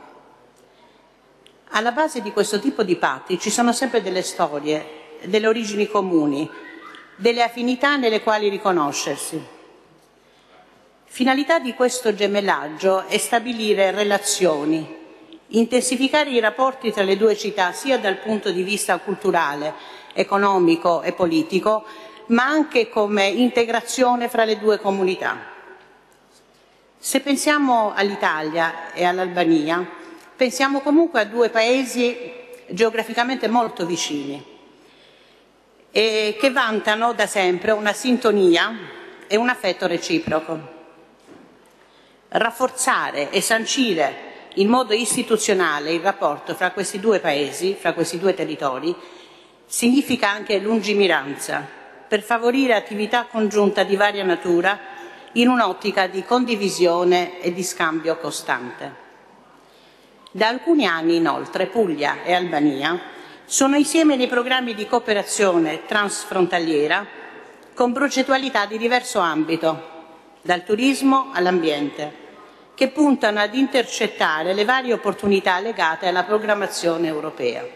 J: Alla base di questo tipo di patti ci sono sempre delle storie, delle origini comuni, delle affinità nelle quali riconoscersi. Finalità di questo gemellaggio è stabilire relazioni, intensificare i rapporti tra le due città sia dal punto di vista culturale, economico e politico, ma anche come integrazione fra le due comunità. Se pensiamo all'Italia e all'Albania, pensiamo comunque a due paesi geograficamente molto vicini e che vantano da sempre una sintonia e un affetto reciproco. Rafforzare e sancire in modo istituzionale il rapporto fra questi due paesi, fra questi due territori, significa anche lungimiranza per favorire attività congiunta di varia natura in un'ottica di condivisione e di scambio costante. Da alcuni anni, inoltre, Puglia e Albania sono insieme nei programmi di cooperazione transfrontaliera con progettualità di diverso ambito, dal turismo all'ambiente, che puntano ad intercettare le varie opportunità legate alla programmazione europea.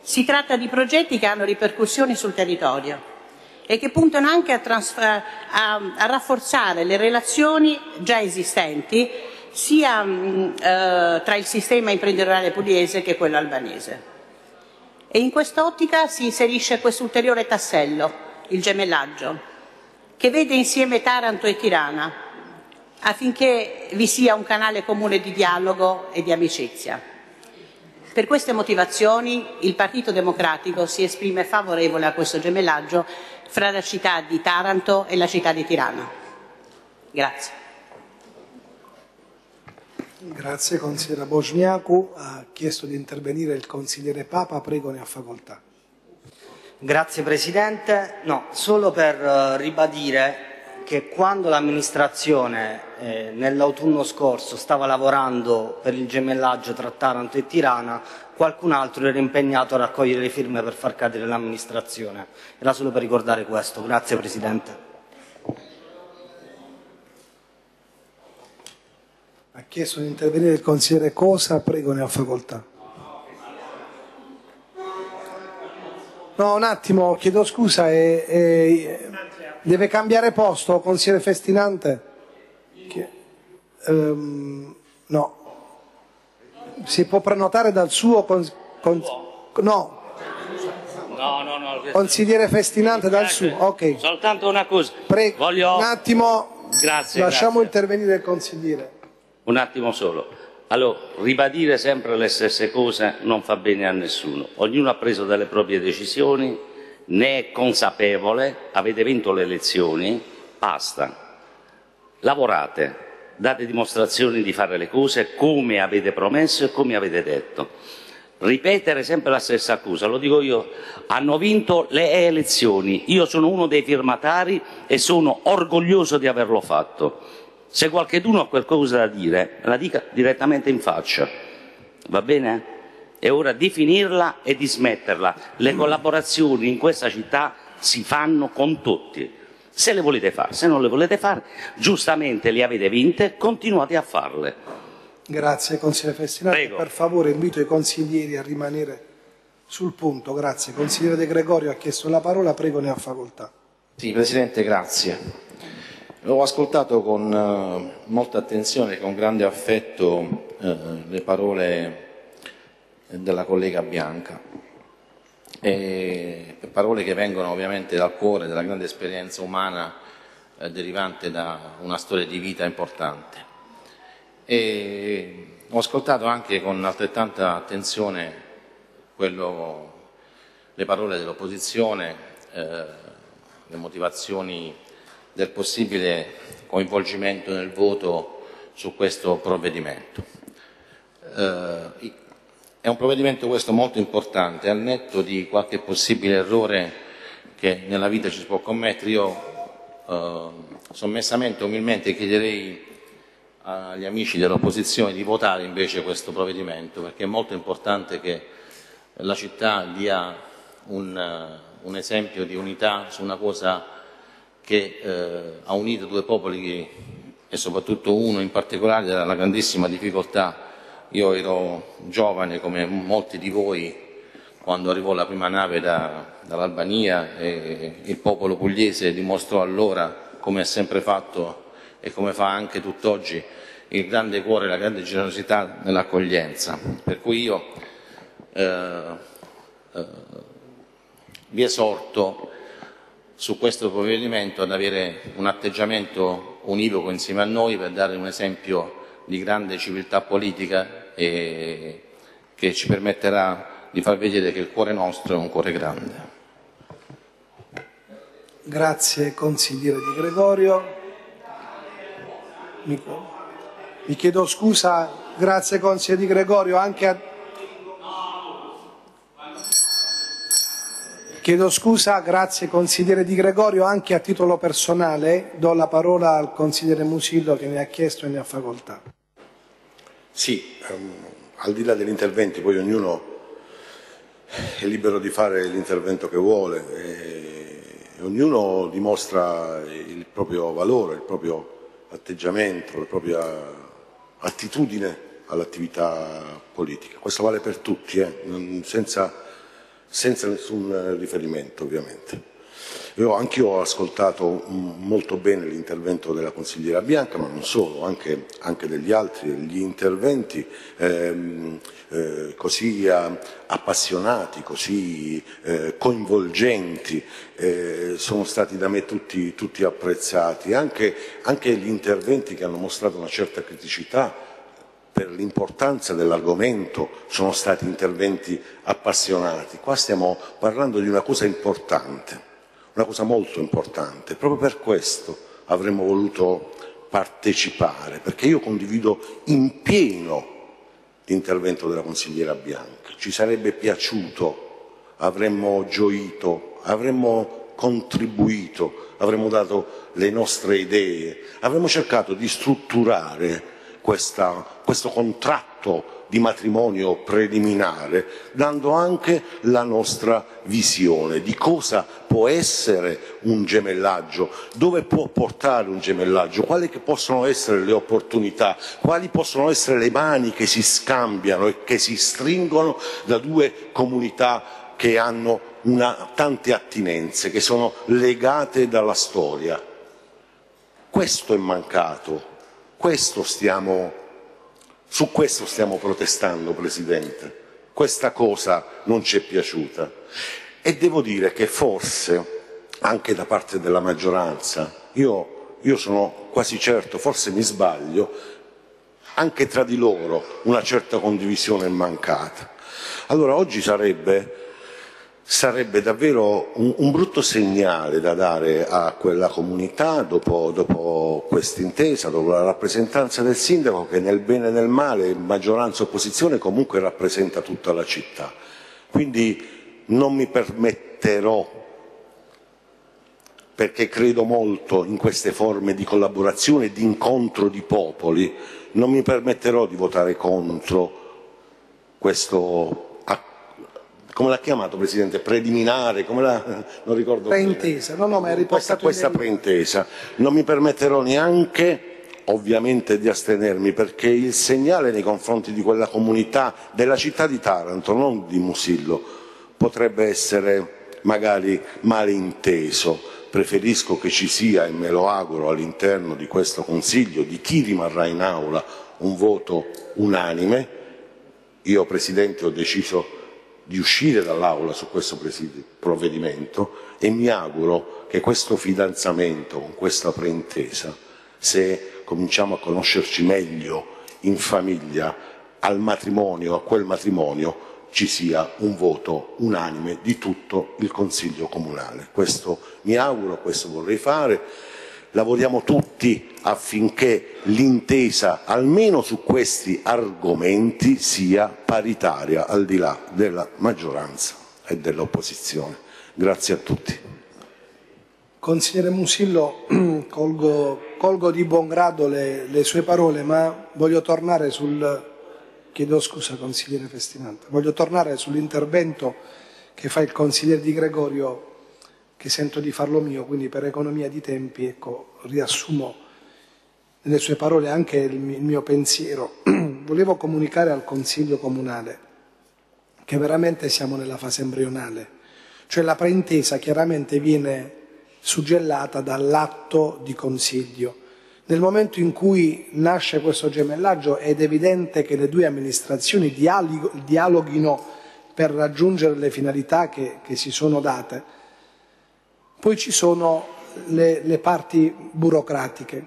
J: Si tratta di progetti che hanno ripercussioni sul territorio e che puntano anche a, a, a rafforzare le relazioni già esistenti sia mh, eh, tra il sistema imprenditoriale pugliese che quello albanese. E in quest'ottica si inserisce questo ulteriore tassello, il gemellaggio, che vede insieme Taranto e Tirana, affinché vi sia un canale comune di dialogo e di amicizia. Per queste motivazioni il Partito Democratico si esprime favorevole a questo gemellaggio fra la città di Taranto e la città di Tirana. Grazie.
A: Grazie consigliera Bosniaku. Ha chiesto di intervenire il consigliere Papa, prego ne ha facoltà.
K: Grazie Presidente. No, solo per uh, ribadire che quando l'amministrazione eh, nell'autunno scorso stava lavorando per il gemellaggio tra Taranto e Tirana, qualcun altro era impegnato a raccogliere le firme per far cadere l'amministrazione. Era solo per ricordare questo. Grazie Presidente.
A: Ha chiesto di intervenire il consigliere Cosa, prego ne ha facoltà. No, un attimo, chiedo scusa, è, è, deve cambiare posto, consigliere Festinante? Che, um, no, si può prenotare dal suo con, con, no.
L: No, no, no.
A: Consigliere Festinante dal suo, ok.
L: Soltanto una cosa.
A: Prego,
L: Voglio...
A: un attimo,
L: grazie,
A: lasciamo
L: grazie.
A: intervenire il consigliere.
L: Un attimo solo. Allora, ribadire sempre le stesse cose non fa bene a nessuno. Ognuno ha preso delle proprie decisioni, ne è consapevole, avete vinto le elezioni, basta. Lavorate, date dimostrazioni di fare le cose come avete promesso e come avete detto. Ripetere sempre la stessa accusa, lo dico io, hanno vinto le elezioni, io sono uno dei firmatari e sono orgoglioso di averlo fatto. Se qualcuno ha qualcosa da dire, la dica direttamente in faccia, va bene? È ora di finirla e di smetterla. Le collaborazioni in questa città si fanno con tutti. Se le volete fare, se non le volete fare, giustamente le avete vinte, continuate a farle.
A: Grazie consigliere Festinati.
L: Prego.
A: Per favore invito i consiglieri a rimanere sul punto. Grazie. Consigliere De Gregorio ha chiesto la parola, prego ne ha facoltà.
M: Sì, Presidente, grazie. Ho ascoltato con eh, molta attenzione e con grande affetto eh, le parole della collega Bianca e parole che vengono ovviamente dal cuore della grande esperienza umana eh, derivante da una storia di vita importante. E ho ascoltato anche con altrettanta attenzione quello, le parole dell'opposizione, eh, le motivazioni del possibile coinvolgimento nel voto su questo provvedimento. Eh, è un provvedimento questo molto importante, al netto di qualche possibile errore che nella vita ci si può commettere. Io eh, sommessamente, umilmente chiederei agli amici dell'opposizione di votare invece questo provvedimento, perché è molto importante che la città dia un, un esempio di unità su una cosa che eh, ha unito due popoli e soprattutto uno in particolare dalla grandissima difficoltà. Io ero giovane come molti di voi quando arrivò la prima nave da, dall'Albania e il popolo pugliese dimostrò allora, come ha sempre fatto e come fa anche tutt'oggi, il grande cuore e la grande generosità nell'accoglienza. Per cui io eh, eh, vi esorto su questo provvedimento ad avere un atteggiamento univoco insieme a noi per dare un esempio di grande civiltà politica e che ci permetterà di far vedere che il cuore nostro è un cuore grande.
A: Grazie consigliere Di Gregorio. Mi, mi chiedo scusa, grazie consigliere Di Gregorio, anche a, Chiedo scusa, grazie consigliere Di Gregorio, anche a titolo personale do la parola al consigliere Musillo che mi ha chiesto e ne ha facoltà.
N: Sì, um, al di là degli interventi, poi ognuno è libero di fare l'intervento che vuole e, e ognuno dimostra il proprio valore, il proprio atteggiamento, la propria attitudine all'attività politica. Questo vale per tutti, eh, senza senza nessun riferimento ovviamente. Io anche ho ascoltato molto bene l'intervento della consigliera Bianca, ma non solo, anche, anche degli altri, gli interventi ehm, eh, così appassionati, così eh, coinvolgenti, eh, sono stati da me tutti, tutti apprezzati, anche, anche gli interventi che hanno mostrato una certa criticità per l'importanza dell'argomento sono stati interventi appassionati. Qua stiamo parlando di una cosa importante, una cosa molto importante. Proprio per questo avremmo voluto partecipare, perché io condivido in pieno l'intervento della consigliera Bianca. Ci sarebbe piaciuto, avremmo gioito, avremmo contribuito, avremmo dato le nostre idee, avremmo cercato di strutturare questa, questo contratto di matrimonio preliminare, dando anche la nostra visione di cosa può essere un gemellaggio, dove può portare un gemellaggio, quali possono essere le opportunità, quali possono essere le mani che si scambiano e che si stringono da due comunità che hanno una, tante attinenze, che sono legate dalla storia. Questo è mancato questo stiamo, su questo stiamo protestando, Presidente. Questa cosa non ci è piaciuta. E devo dire che forse, anche da parte della maggioranza, io, io sono quasi certo, forse mi sbaglio, anche tra di loro una certa condivisione è mancata. Allora oggi sarebbe sarebbe davvero un, un, brutto segnale da dare a quella comunità dopo, dopo questa intesa, dopo la rappresentanza del sindaco che nel bene e nel male, maggioranza e opposizione, comunque rappresenta tutta la città. Quindi non mi permetterò, perché credo molto in queste forme di collaborazione e di incontro di popoli, non mi permetterò di votare contro questo come l'ha chiamato Presidente? Preliminare? Come la, non ricordo.
A: Preintesa, no, no, ma è riportato
N: questa, questa preintesa. Non mi permetterò neanche ovviamente di astenermi perché il segnale nei confronti di quella comunità della città di Taranto, non di Musillo, potrebbe essere magari malinteso. Preferisco che ci sia, e me lo auguro all'interno di questo Consiglio, di chi rimarrà in aula, un voto unanime. Io, Presidente, ho deciso di uscire dall'Aula su questo provvedimento e mi auguro che questo fidanzamento con questa preintesa, se cominciamo a conoscerci meglio in famiglia, al matrimonio, a quel matrimonio, ci sia un voto unanime di tutto il Consiglio Comunale. Questo mi auguro, questo vorrei fare. Lavoriamo tutti affinché l'intesa, almeno su questi argomenti, sia paritaria al di là della maggioranza e dell'opposizione. Grazie a tutti.
A: Consigliere Musillo, colgo, colgo di buon grado le, le sue parole, ma voglio tornare sul, Chiedo scusa, consigliere Festinante. Voglio tornare sull'intervento che fa il consigliere Di Gregorio, che sento di farlo mio, quindi per economia di tempi, ecco, riassumo nelle sue parole anche il mio pensiero. Volevo comunicare al Consiglio Comunale che veramente siamo nella fase embrionale, cioè la preintesa chiaramente viene suggellata dall'atto di Consiglio nel momento in cui nasce questo gemellaggio ed è evidente che le due amministrazioni dialoghino per raggiungere le finalità che, che si sono date, poi ci sono le, le parti burocratiche.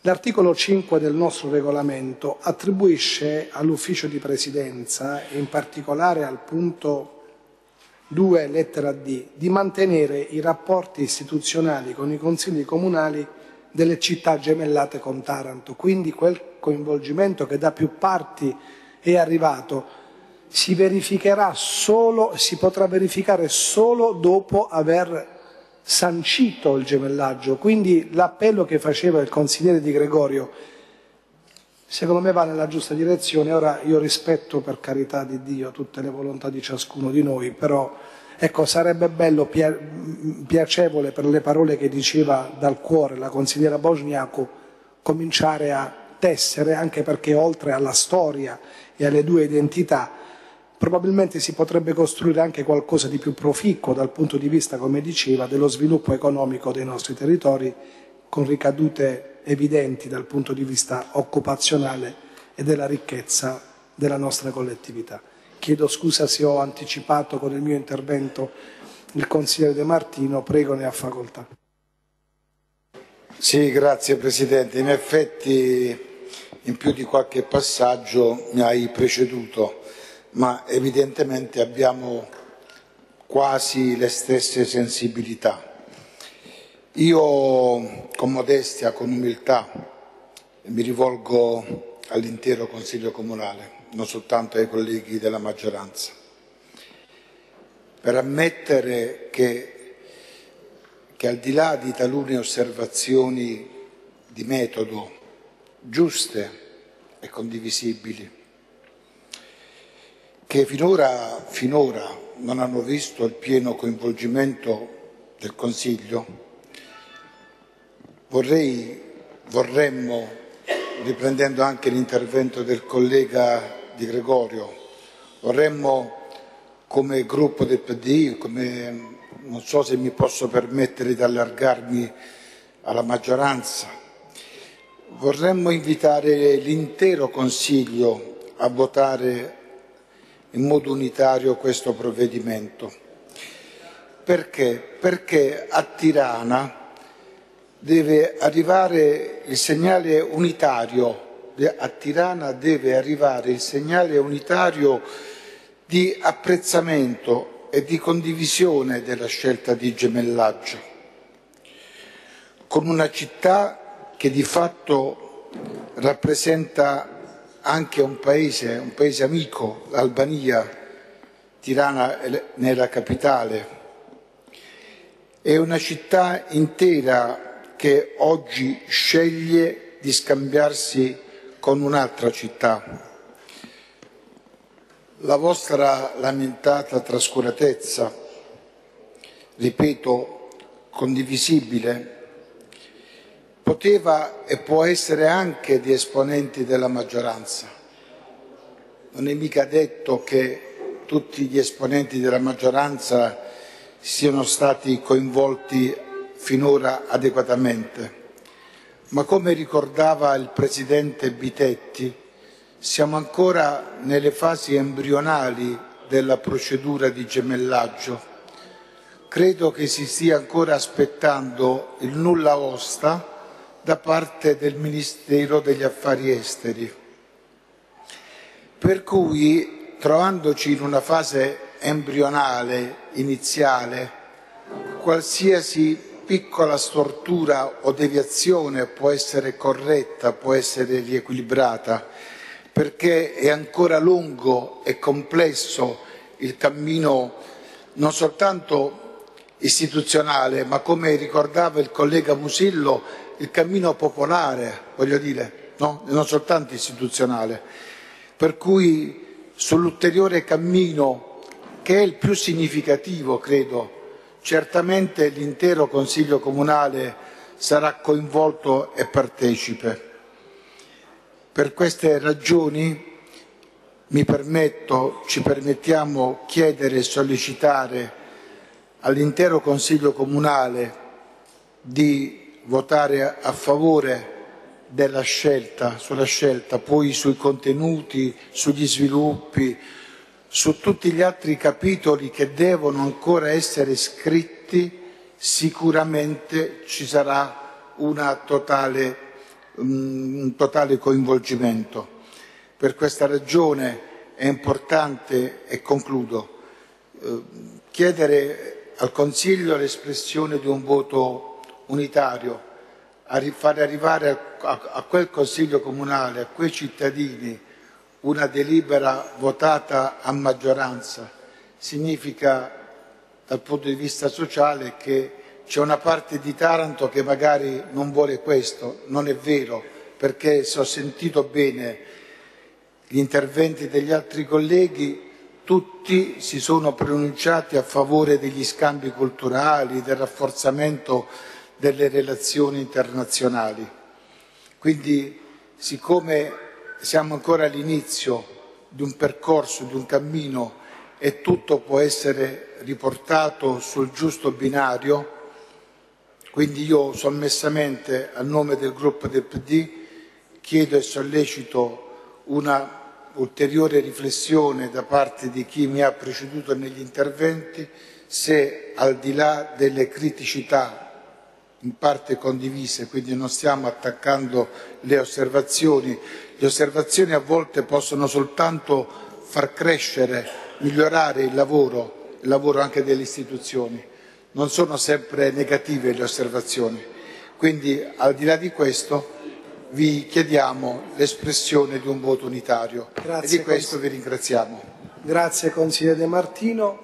A: L'articolo 5 del nostro regolamento attribuisce all'ufficio di presidenza, in particolare al punto 2 lettera D, di mantenere i rapporti istituzionali con i consigli comunali delle città gemellate con Taranto. Quindi quel coinvolgimento che da più parti è arrivato si verificherà solo, si potrà verificare solo dopo aver sancito il gemellaggio. Quindi l'appello che faceva il consigliere Di Gregorio secondo me va nella giusta direzione. Ora io rispetto per carità di Dio tutte le volontà di ciascuno di noi, però Ecco, sarebbe bello, piacevole per le parole che diceva dal cuore la consigliera Bosniaco, cominciare a tessere, anche perché oltre alla storia e alle due identità, probabilmente si potrebbe costruire anche qualcosa di più proficuo dal punto di vista, come diceva, dello sviluppo economico dei nostri territori, con ricadute evidenti dal punto di vista occupazionale e della ricchezza della nostra collettività. Chiedo scusa se ho anticipato con il mio intervento il consigliere De Martino, prego ne ha facoltà.
O: Sì, grazie Presidente. In effetti in più di qualche passaggio mi hai preceduto, ma evidentemente abbiamo quasi le stesse sensibilità. Io con modestia, con umiltà, mi rivolgo all'intero Consiglio Comunale non soltanto ai colleghi della maggioranza, per ammettere che, che al di là di talune osservazioni di metodo giuste e condivisibili, che finora, finora non hanno visto il pieno coinvolgimento del Consiglio, vorrei, vorremmo, riprendendo anche l'intervento del collega di Gregorio. Vorremmo come gruppo del PD, come, non so se mi posso permettere di allargarmi alla maggioranza, vorremmo invitare l'intero Consiglio a votare in modo unitario questo provvedimento. Perché? Perché a Tirana deve arrivare il segnale unitario a Tirana deve arrivare il segnale unitario di apprezzamento e di condivisione della scelta di gemellaggio, con una città che di fatto rappresenta anche un paese, un paese amico, l'Albania, Tirana nella capitale, è una città intera che oggi sceglie di scambiarsi con un'altra città. La vostra lamentata trascuratezza, ripeto, condivisibile, poteva e può essere anche di esponenti della maggioranza. Non è mica detto che tutti gli esponenti della maggioranza siano stati coinvolti finora adeguatamente ma come ricordava il Presidente Bitetti, siamo ancora nelle fasi embrionali della procedura di gemellaggio. Credo che si stia ancora aspettando il nulla osta da parte del Ministero degli Affari Esteri. Per cui, trovandoci in una fase embrionale, iniziale, qualsiasi piccola stortura o deviazione può essere corretta, può essere riequilibrata, perché è ancora lungo e complesso il cammino non soltanto istituzionale, ma come ricordava il collega Musillo, il cammino popolare, voglio dire, no? non soltanto istituzionale. Per cui sull'ulteriore cammino, che è il più significativo, credo, certamente l'intero Consiglio Comunale sarà coinvolto e partecipe. Per queste ragioni mi permetto, ci permettiamo chiedere e sollecitare all'intero Consiglio Comunale di votare a favore della scelta, sulla scelta, poi sui contenuti, sugli sviluppi, su tutti gli altri capitoli che devono ancora essere scritti, sicuramente ci sarà totale, un totale coinvolgimento. Per questa ragione è importante, e concludo, eh, chiedere al Consiglio l'espressione di un voto unitario, a fare arrivare a quel Consiglio comunale, a quei cittadini, una delibera votata a maggioranza. Significa dal punto di vista sociale che c'è una parte di Taranto che magari non vuole questo, non è vero, perché se ho sentito bene gli interventi degli altri colleghi, tutti si sono pronunciati a favore degli scambi culturali, del rafforzamento delle relazioni internazionali. Quindi, siccome siamo ancora all'inizio di un percorso, di un cammino e tutto può essere riportato sul giusto binario, quindi io sommessamente a nome del gruppo del PD chiedo e sollecito una ulteriore riflessione da parte di chi mi ha preceduto negli interventi se al di là delle criticità in parte condivise, quindi non stiamo attaccando le osservazioni, le osservazioni a volte possono soltanto far crescere, migliorare il lavoro, il lavoro anche delle istituzioni. Non sono sempre negative le osservazioni. Quindi al di là di questo vi chiediamo l'espressione di un voto unitario
A: Grazie,
O: e di questo vi ringraziamo.
A: Grazie consigliere De Martino.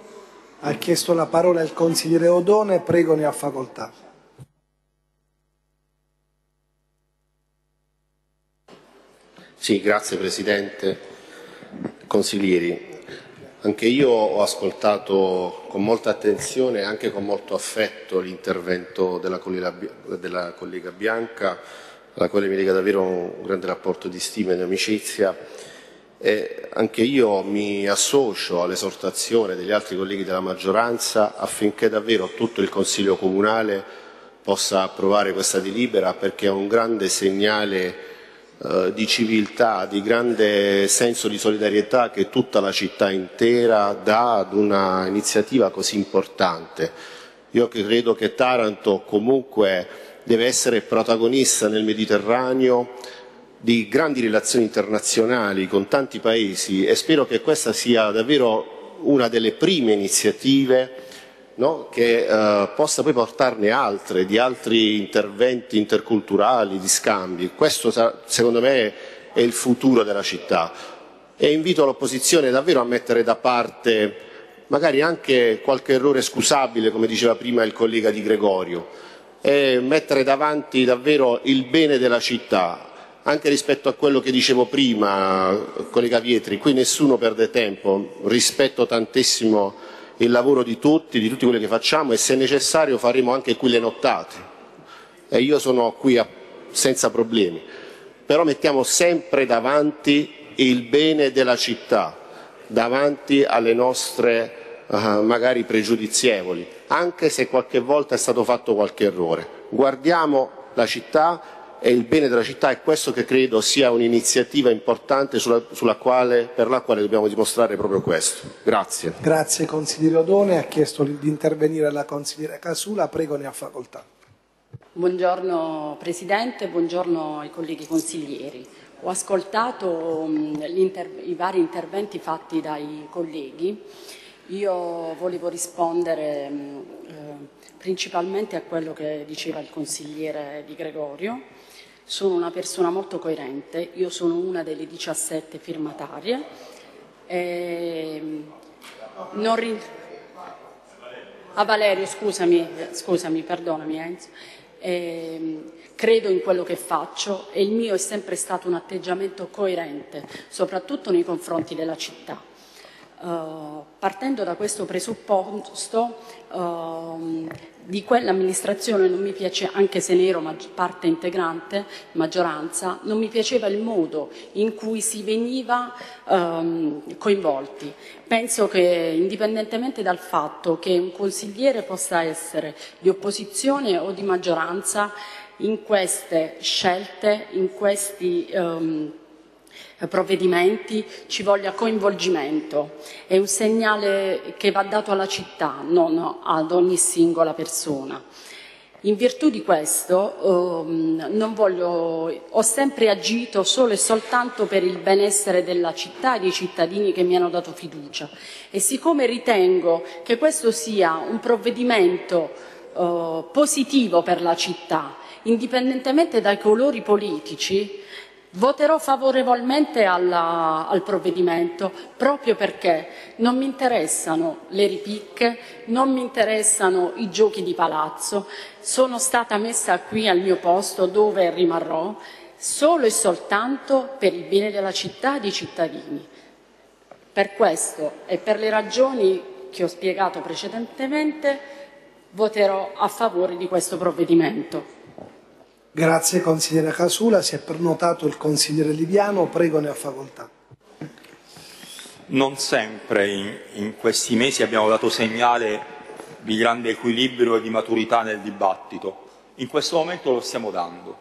A: Ha chiesto la parola il consigliere Odone, prego ne ha facoltà.
I: Sì, grazie Presidente, consiglieri. Anche io ho ascoltato con molta attenzione e anche con molto affetto l'intervento della della collega Bianca, alla quale mi lega davvero un grande rapporto di stima e di amicizia. E anche io mi associo all'esortazione degli altri colleghi della maggioranza affinché davvero tutto il Consiglio Comunale possa approvare questa delibera perché è un grande segnale eh, di civiltà, di grande senso di solidarietà che tutta la città intera dà ad una iniziativa così importante. Io credo che Taranto comunque deve essere protagonista nel Mediterraneo di grandi relazioni internazionali con tanti paesi e spero che questa sia davvero una delle prime iniziative no? che eh, possa poi portarne altre, di altri interventi interculturali, di scambi. Questo secondo me è il futuro della città e invito l'opposizione davvero a mettere da parte magari anche qualche errore scusabile, come diceva prima il collega Di Gregorio, e mettere davanti davvero il bene della città, anche rispetto a quello che dicevo prima, collega Pietri, qui nessuno perde tempo, rispetto tantissimo il lavoro di tutti, di tutti quelli che facciamo e se necessario faremo anche qui le nottate. E io sono qui a, senza problemi. Però mettiamo sempre davanti il bene della città, davanti alle nostre uh, magari pregiudizievoli, anche se qualche volta è stato fatto qualche errore. Guardiamo la città è il bene della città e questo che credo sia un'iniziativa importante sulla, sulla quale, per la quale dobbiamo dimostrare proprio questo. Grazie.
A: Grazie consigliere Odone, ha chiesto di intervenire la consigliera Casula, prego ne ha facoltà.
P: Buongiorno Presidente, buongiorno ai colleghi consiglieri. Ho ascoltato i vari interventi fatti dai colleghi. Io volevo rispondere eh, principalmente a quello che diceva il consigliere Di Gregorio. Sono una persona molto coerente, io sono una delle 17 firmatarie. E non ri... A Valerio, scusami, scusami, perdonami Enzo. E credo in quello che faccio e il mio è sempre stato un atteggiamento coerente, soprattutto nei confronti della città. Uh, partendo da questo presupposto, uh, di quell'amministrazione non mi piace, anche se ne ero parte integrante, maggioranza, non mi piaceva il modo in cui si veniva um, coinvolti. Penso che indipendentemente dal fatto che un consigliere possa essere di opposizione o di maggioranza, in queste scelte, in questi um, provvedimenti ci voglia coinvolgimento. È un segnale che va dato alla città, non ad ogni singola persona. In virtù di questo um, voglio, ho sempre agito solo e soltanto per il benessere della città e dei cittadini che mi hanno dato fiducia e siccome ritengo che questo sia un provvedimento uh, positivo per la città, indipendentemente dai colori politici, Voterò favorevolmente alla, al provvedimento proprio perché non mi interessano le ripicche, non mi interessano i giochi di palazzo, sono stata messa qui al mio posto dove rimarrò solo e soltanto per il bene della città e dei cittadini. Per questo e per le ragioni che ho spiegato precedentemente voterò a favore di questo provvedimento.
A: Grazie consigliere Casula, si è prenotato il consigliere Liviano, prego ne ha facoltà.
Q: Non sempre in, in questi mesi abbiamo dato segnale di grande equilibrio e di maturità nel dibattito. In questo momento lo stiamo dando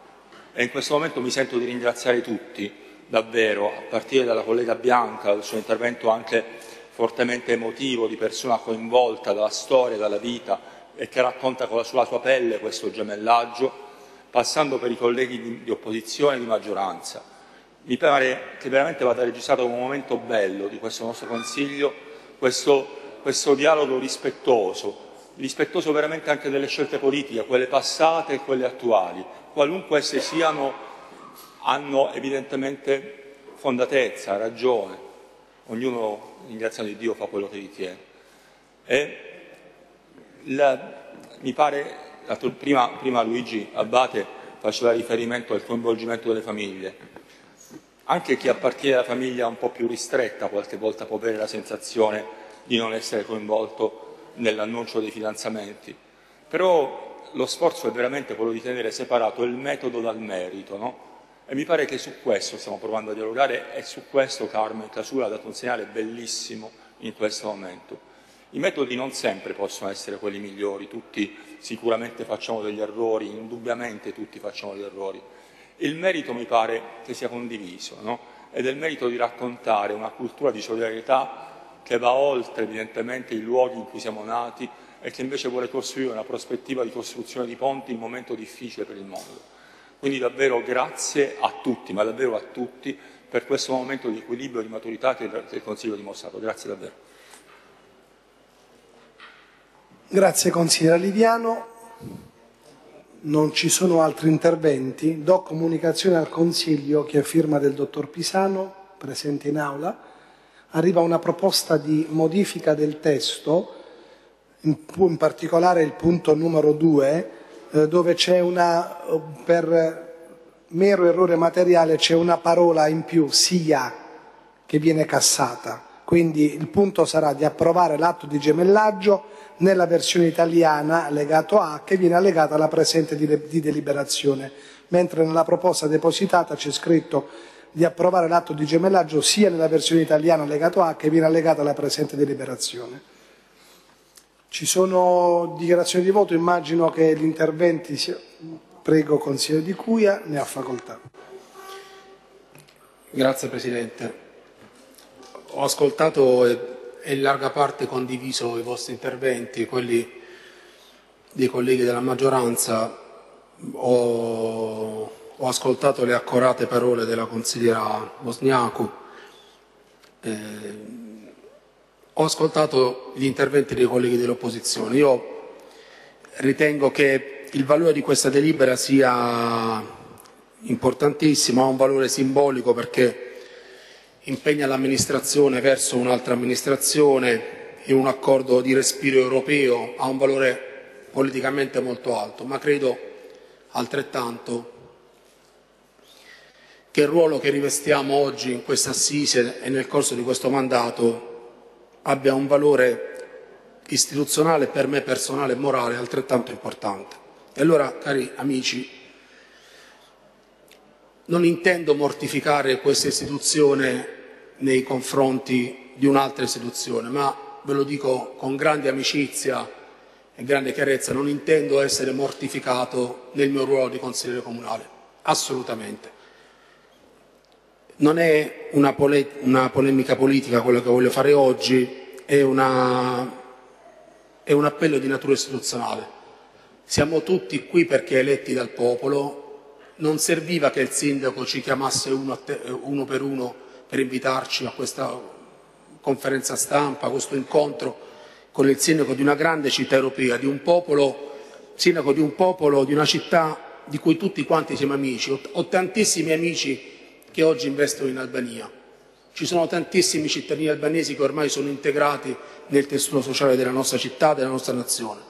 Q: e in questo momento mi sento di ringraziare tutti, davvero, a partire dalla collega Bianca, dal suo intervento anche fortemente emotivo, di persona coinvolta dalla storia, dalla vita e che racconta con la sua, sua pelle questo gemellaggio passando per i colleghi di, di opposizione e di maggioranza. Mi pare che veramente vada registrato un momento bello di questo nostro Consiglio, questo, questo dialogo rispettoso, rispettoso veramente anche delle scelte politiche, quelle passate e quelle attuali, qualunque esse siano, hanno evidentemente fondatezza, ragione, ognuno ringraziando di Dio fa quello che ritiene. E la, mi pare prima, prima Luigi Abbate faceva riferimento al coinvolgimento delle famiglie. Anche chi appartiene alla famiglia un po' più ristretta qualche volta può avere la sensazione di non essere coinvolto nell'annuncio dei fidanzamenti. Però lo sforzo è veramente quello di tenere separato il metodo dal merito, no? E mi pare che su questo stiamo provando a dialogare e su questo Carmen Casula ha dato un segnale bellissimo in questo momento. I metodi non sempre possono essere quelli migliori, tutti sicuramente facciamo degli errori, indubbiamente tutti facciamo degli errori. Il merito mi pare che sia condiviso, no? ed è il merito di raccontare una cultura di solidarietà che va oltre evidentemente i luoghi in cui siamo nati e che invece vuole costruire una prospettiva di costruzione di ponti in un momento difficile per il mondo. Quindi davvero grazie a tutti, ma davvero a tutti, per questo momento di equilibrio e di maturità che il Consiglio ha dimostrato. Grazie davvero.
A: Grazie consigliere Liviano. Non ci sono altri interventi. Do comunicazione al Consiglio che è firma del dottor Pisano, presente in aula. Arriva una proposta di modifica del testo, in, particolare il punto numero 2, eh, dove c'è una, per mero errore materiale, c'è una parola in più, sia, che viene cassata. Quindi il punto sarà di approvare l'atto di gemellaggio nella versione italiana allegato A che viene allegata alla presente di, deliberazione, mentre nella proposta depositata c'è scritto di approvare l'atto di gemellaggio sia nella versione italiana allegato A che viene allegata alla presente deliberazione. Ci sono dichiarazioni di voto, immagino che gli interventi siano... Prego consigliere Di Cuia, ne ha facoltà.
H: Grazie Presidente. Ho ascoltato e, e in larga parte condiviso i vostri interventi, quelli dei colleghi della maggioranza. Ho, ho ascoltato le accorate parole della consigliera Bosniacu. Eh, ho ascoltato gli interventi dei colleghi dell'opposizione. Io ritengo che il valore di questa delibera sia importantissimo, ha un valore simbolico perché impegna l'amministrazione verso un'altra amministrazione in un accordo di respiro europeo, ha un valore politicamente molto alto, ma credo altrettanto che il ruolo che rivestiamo oggi in questa assise e nel corso di questo mandato abbia un valore istituzionale per me personale e morale altrettanto importante. E allora, cari amici, non intendo mortificare questa istituzione nei confronti di un'altra istituzione, ma ve lo dico con grande amicizia e grande chiarezza, non intendo essere mortificato nel mio ruolo di consigliere comunale, assolutamente. Non è una, pole- una polemica politica quello che voglio fare oggi, è, una, è un appello di natura istituzionale. Siamo tutti qui perché eletti dal popolo, non serviva che il sindaco ci chiamasse uno, uno per uno per invitarci a questa conferenza stampa, a questo incontro con il sindaco di una grande città europea, di un popolo, sindaco di un popolo, di una città di cui tutti quanti siamo amici. Ho, tantissimi amici che oggi investono in Albania. Ci sono tantissimi cittadini albanesi che ormai sono integrati nel tessuto sociale della nostra città, della nostra nazione.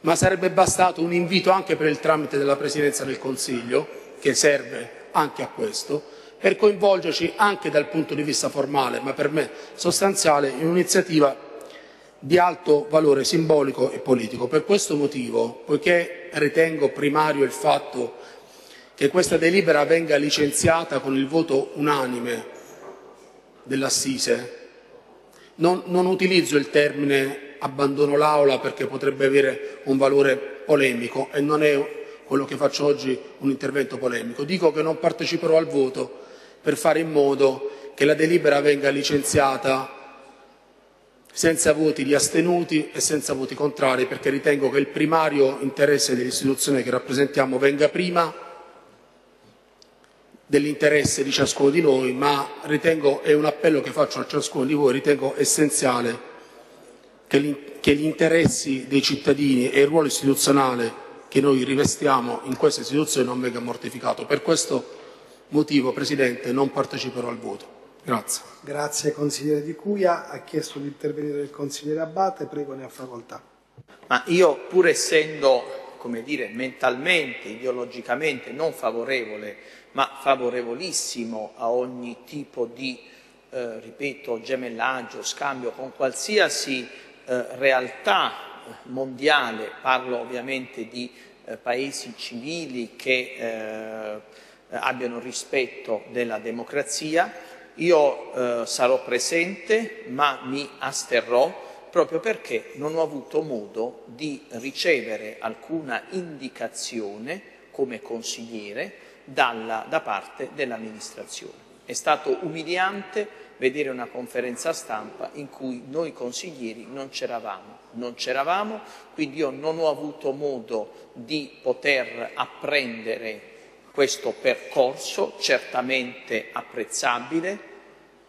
H: Ma sarebbe bastato un invito anche per il tramite della Presidenza del Consiglio, che serve anche a questo, per coinvolgerci anche dal punto di vista formale, ma per me sostanziale, in un'iniziativa di alto valore simbolico e politico. Per questo motivo, poiché ritengo primario il fatto che questa delibera venga licenziata con il voto unanime dell'Assise, non, non utilizzo il termine abbandono l'aula perché potrebbe avere un valore polemico e non è quello che faccio oggi un intervento polemico. Dico che non parteciperò al voto per fare in modo che la delibera venga licenziata senza voti di astenuti e senza voti contrari, perché ritengo che il primario interesse dell'istituzione che rappresentiamo venga prima dell'interesse di ciascuno di noi, ma ritengo, è un appello che faccio a ciascuno di voi, ritengo essenziale che gli interessi dei cittadini e il ruolo istituzionale che noi rivestiamo in questa istituzione non venga mortificato. Per questo motivo, Presidente, non parteciperò al voto. Grazie.
A: Grazie consigliere Di Cuia. Ha chiesto di intervenire il consigliere Abate, prego ne ha facoltà.
D: Ma io pur essendo, come dire, mentalmente, ideologicamente non favorevole, ma favorevolissimo a ogni tipo di, eh, ripeto, gemellaggio, scambio con qualsiasi eh, realtà mondiale, parlo ovviamente di eh, paesi civili che eh, abbiano rispetto della democrazia, io eh, sarò presente ma mi asterrò proprio perché non ho avuto modo di ricevere alcuna indicazione come consigliere dalla, da parte dell'amministrazione. È stato umiliante vedere una conferenza stampa in cui noi consiglieri non c'eravamo, non c'eravamo, quindi io non ho avuto modo di poter apprendere questo percorso certamente apprezzabile,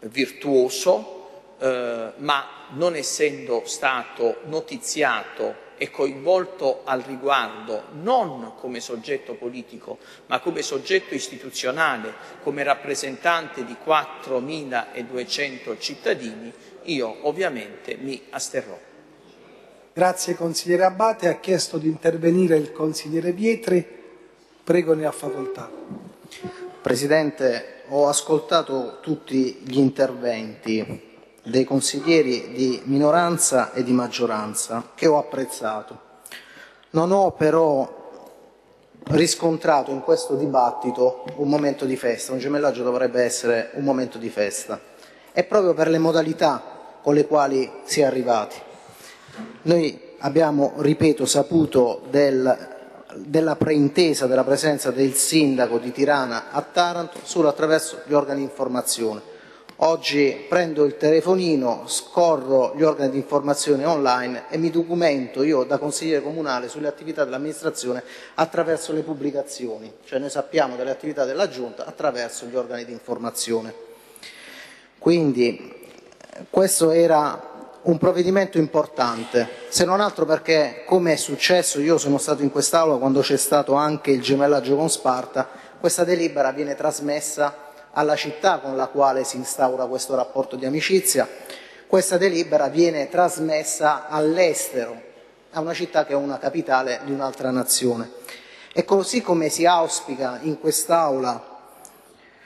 D: virtuoso, eh, ma non essendo stato notiziato e coinvolto al riguardo non come soggetto politico, ma come soggetto istituzionale, come rappresentante di 4.200 cittadini, io ovviamente mi asterrò.
A: Grazie consigliere Abate. Ha chiesto di intervenire il consigliere Vietri. Prego, ne ha facoltà.
F: Presidente, ho ascoltato tutti gli interventi dei consiglieri di minoranza e di maggioranza che ho apprezzato. Non ho però riscontrato in questo dibattito un momento di festa, un gemellaggio dovrebbe essere un momento di festa, e proprio per le modalità con le quali si è arrivati. Noi abbiamo, ripeto, saputo del della preintesa della presenza del sindaco di Tirana a Taranto solo attraverso gli organi di informazione. Oggi prendo il telefonino, scorro gli organi di informazione online e mi documento io da consigliere comunale sulle attività dell'amministrazione attraverso le pubblicazioni, cioè noi sappiamo delle attività della Giunta attraverso gli organi di informazione. Quindi questo era un provvedimento importante, se non altro perché, come è successo, io sono stato in quest'Aula quando c'è stato anche il gemellaggio con Sparta, questa delibera viene trasmessa alla città con la quale si instaura questo rapporto di amicizia, questa delibera viene trasmessa all'estero, a una città che è una capitale di un'altra nazione. E così come si auspica in quest'Aula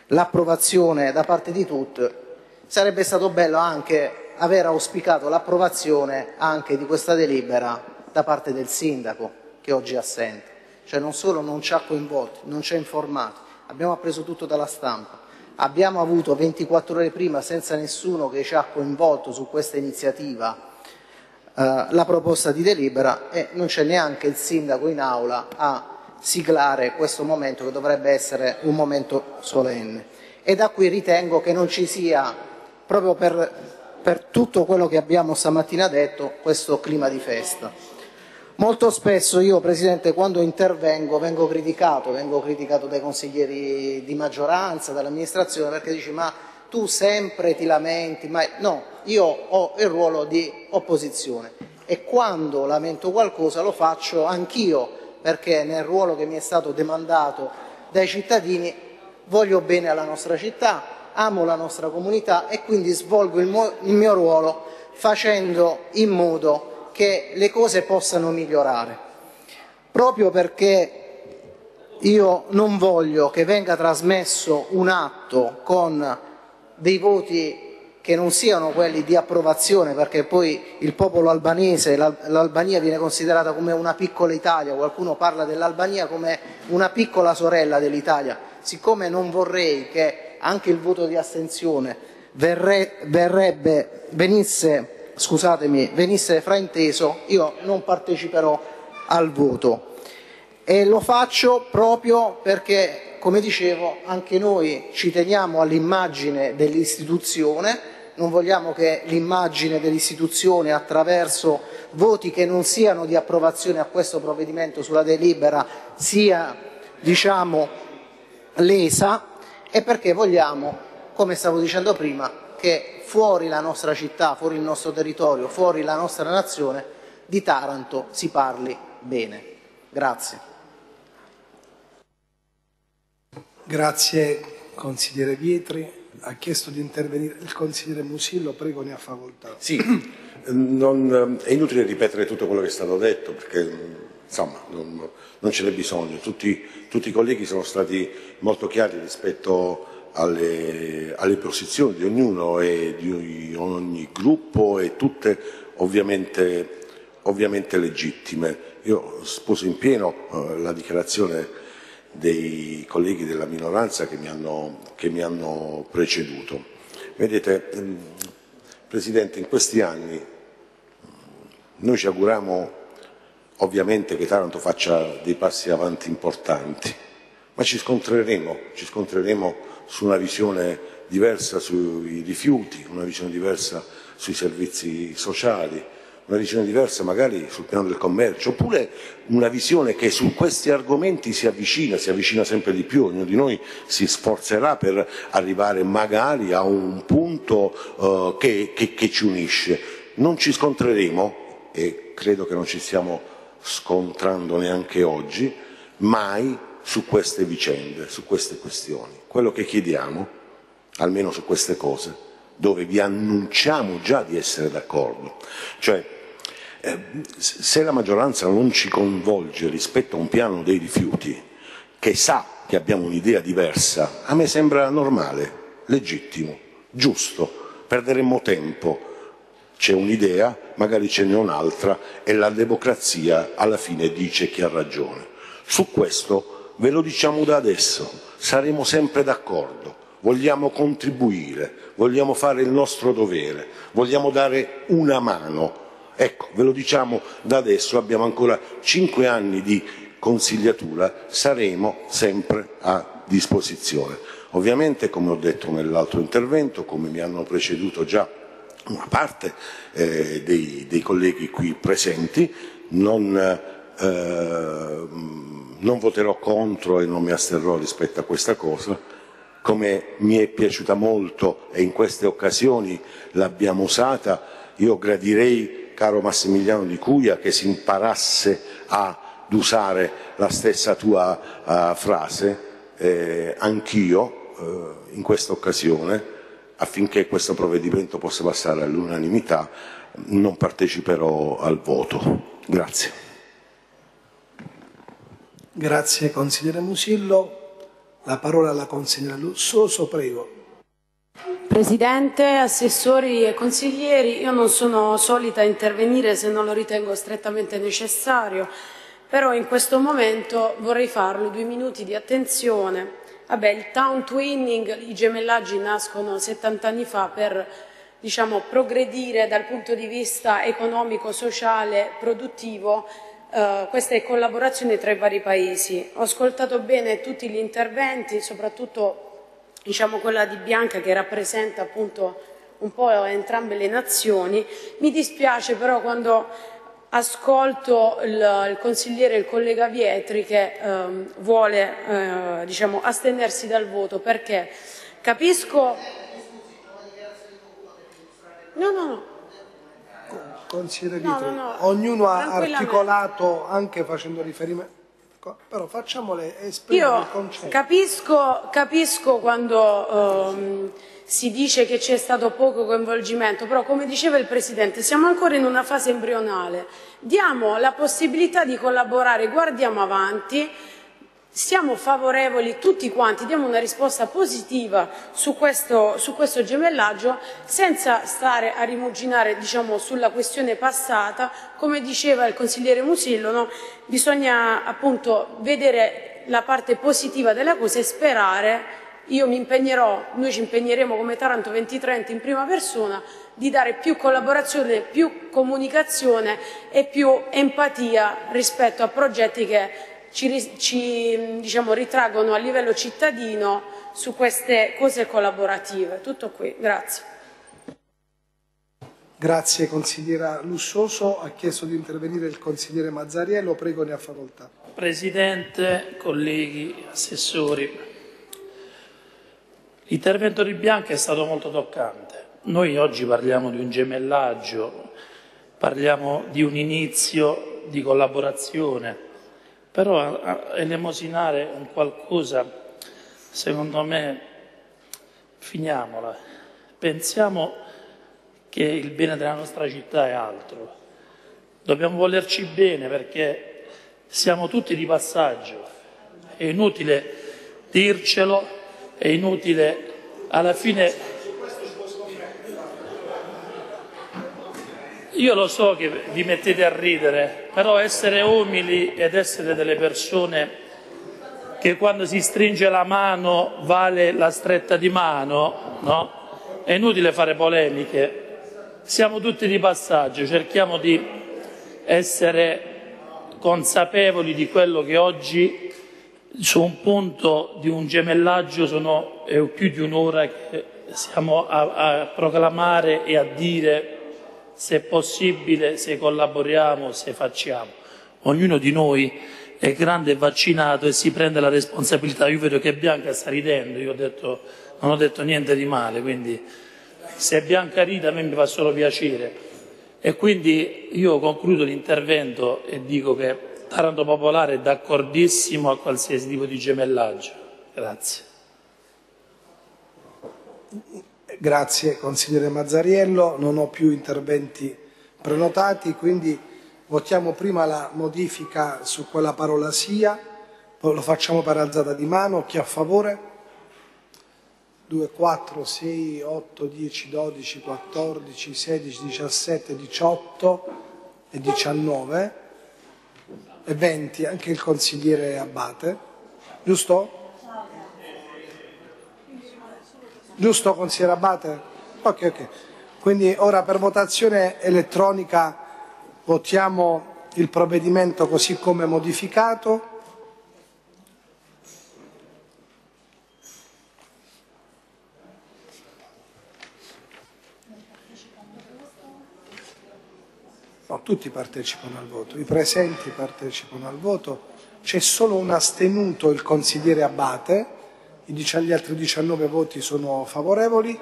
F: l'approvazione da parte di tutti, sarebbe stato bello anche aver auspicato l'approvazione anche di questa delibera da parte del sindaco, che oggi è assente. Cioè non solo non ci ha coinvolti, non ci ha informati, abbiamo appreso tutto dalla stampa, abbiamo avuto 24 ore prima, senza nessuno che ci ha coinvolto su questa iniziativa, eh, la proposta di delibera e non c'è neanche il sindaco in aula a siglare questo momento che dovrebbe essere un momento solenne. E da qui ritengo che non ci sia, proprio per, per tutto quello che abbiamo stamattina detto, questo clima di festa. Molto spesso io, Presidente, quando intervengo vengo criticato, vengo criticato dai consiglieri di maggioranza, dall'amministrazione, perché dici ma tu sempre ti lamenti, ma no, io ho il ruolo di opposizione e quando lamento qualcosa lo faccio anch'io, perché nel ruolo che mi è stato demandato dai cittadini voglio bene alla nostra città, amo la nostra comunità e quindi svolgo il, il mio ruolo facendo in modo che le cose possano migliorare. Proprio perché io non voglio che venga trasmesso un atto con dei voti che non siano quelli di approvazione, perché poi il popolo albanese, l'Albania viene considerata come una piccola Italia, qualcuno parla dell'Albania come una piccola sorella dell'Italia, siccome non vorrei che anche il voto di astensione verre, verrebbe, venisse scusatemi, venisse frainteso, io non parteciperò al voto. E lo faccio proprio perché, come dicevo, anche noi ci teniamo all'immagine dell'istituzione, non vogliamo che l'immagine dell'istituzione attraverso voti che non siano di approvazione a questo provvedimento sulla delibera sia, diciamo, lesa e perché vogliamo, come stavo dicendo prima, che fuori la nostra città, fuori il nostro territorio, fuori la nostra nazione, di Taranto si parli bene. Grazie.
A: Grazie consigliere Vietri. Ha chiesto di intervenire il consigliere Musillo, prego ne ha facoltà.
N: Sì, non, è inutile ripetere tutto quello che è stato detto perché insomma non, non ce n'è bisogno. Tutti, tutti i colleghi sono stati molto chiari rispetto alle, alle posizioni di ognuno e di ogni gruppo e tutte ovviamente, ovviamente legittime. Io sposo in pieno eh, la dichiarazione dei colleghi della minoranza che mi hanno, che mi hanno preceduto. Vedete, ehm, Presidente, in questi anni noi ci auguriamo ovviamente che Taranto faccia dei passi avanti importanti, ma ci scontreremo, ci scontreremo su una visione diversa sui rifiuti, una visione diversa sui servizi sociali, una visione diversa magari sul piano del commercio, oppure una visione che su questi argomenti si avvicina, si avvicina sempre di più, ognuno di noi si sforzerà per arrivare magari a un punto uh, che, che, che ci unisce. Non ci scontreremo, e credo che non ci stiamo scontrando neanche oggi, mai su queste vicende, su queste questioni. Quello che chiediamo, almeno su queste cose, dove vi annunciamo già di essere d'accordo, cioè eh, se la maggioranza non ci coinvolge rispetto a un piano dei rifiuti, che sa che abbiamo un'idea diversa, a me sembra normale, legittimo, giusto, perderemmo tempo. C'è un'idea, magari ce n'è un'altra e la democrazia alla fine dice chi ha ragione. Su questo ve lo diciamo da adesso, saremo sempre d'accordo, vogliamo contribuire, vogliamo fare il nostro dovere, vogliamo dare una mano. Ecco, ve lo diciamo da adesso, abbiamo ancora cinque anni di consigliatura saremo sempre a disposizione. Ovviamente, come ho detto nell'altro intervento, come mi hanno preceduto già una parte eh, dei, dei, colleghi qui presenti, non, eh, non voterò contro e non mi asterrò rispetto a questa cosa, come mi è piaciuta molto e in queste occasioni l'abbiamo usata, io gradirei, caro Massimiliano Di Cuia, che si imparasse ad usare la stessa tua uh, frase, eh, anch'io, eh, in questa occasione, affinché questo provvedimento possa passare all'unanimità, non parteciperò al voto. Grazie.
A: Grazie consigliere Musillo. La parola alla consigliera Lussoso, prego.
R: Presidente, assessori e consiglieri, io non sono solita intervenire se non lo ritengo strettamente necessario, però in questo momento vorrei farlo due minuti di attenzione Vabbè, il town twinning, i gemellaggi nascono 70 anni fa per diciamo, progredire dal punto di vista economico, sociale, produttivo eh, queste collaborazioni tra i vari paesi. Ho ascoltato bene tutti gli interventi, soprattutto diciamo, quella di Bianca che rappresenta appunto un po' entrambe le nazioni. Mi dispiace però quando ascolto il, il consigliere, il collega Vietri che ehm, vuole eh, diciamo, astenersi dal voto perché capisco... No, no, no.
A: Consigliere Vietri, no, no, no. ognuno ha articolato anche facendo riferimento però facciamole esprimere il concetto.
R: Capisco, capisco quando um, si dice che c'è stato poco coinvolgimento, però come diceva il Presidente siamo ancora in una fase embrionale, diamo la possibilità di collaborare, guardiamo avanti, siamo favorevoli tutti quanti, diamo una risposta positiva su questo, su questo gemellaggio senza stare a rimuginare diciamo, sulla questione passata, come diceva il consigliere Musillo, no? bisogna appunto vedere la parte positiva della cosa e sperare io mi impegnerò, noi ci impegneremo come Taranto 2030 in prima persona di dare più collaborazione, più comunicazione e più empatia rispetto a progetti che ci, ci diciamo, ritraggono a livello cittadino su queste cose collaborative. Tutto qui, grazie.
A: Grazie consigliera Lussoso, ha chiesto di intervenire il consigliere Mazzariello, prego ne ha facoltà.
S: Presidente, colleghi, assessori, L'intervento di Bianca è stato molto toccante. Noi oggi parliamo di un gemellaggio, parliamo di un inizio di collaborazione, però elemosinare un qualcosa, secondo me, finiamola. Pensiamo che il bene della nostra città è altro. Dobbiamo volerci bene perché siamo tutti di passaggio. È inutile dircelo è inutile, alla fine io lo so che vi mettete a ridere, però essere umili ed essere delle persone che quando si stringe la mano vale la stretta di mano, no? È inutile fare polemiche, siamo tutti di passaggio, cerchiamo di essere consapevoli di quello che oggi su un punto di un gemellaggio sono è più di un'ora che siamo a, a proclamare e a dire se è possibile, se collaboriamo, se facciamo. Ognuno di noi è grande e vaccinato e si prende la responsabilità. Io vedo che Bianca sta ridendo, io ho detto, non ho detto niente di male, quindi se Bianca ride a me mi fa solo piacere. E quindi io concludo l'intervento e dico che Taranto Popolare è d'accordissimo a qualsiasi tipo di gemellaggio. Grazie.
A: Grazie consigliere Mazzariello, non ho più interventi prenotati, quindi votiamo prima la modifica su quella parola sia, lo facciamo per alzata di mano, chi a favore? 2, 4, 6, 8, 10, 12, 14, 16, 17, 18 e 19 e 20 anche il consigliere Abate, giusto? Giusto consigliere Abate? Ok, ok. Quindi ora per votazione elettronica votiamo il provvedimento così come modificato. No, tutti partecipano al voto, i presenti partecipano al voto, c'è solo un astenuto, il consigliere Abate, gli altri 19 voti sono favorevoli,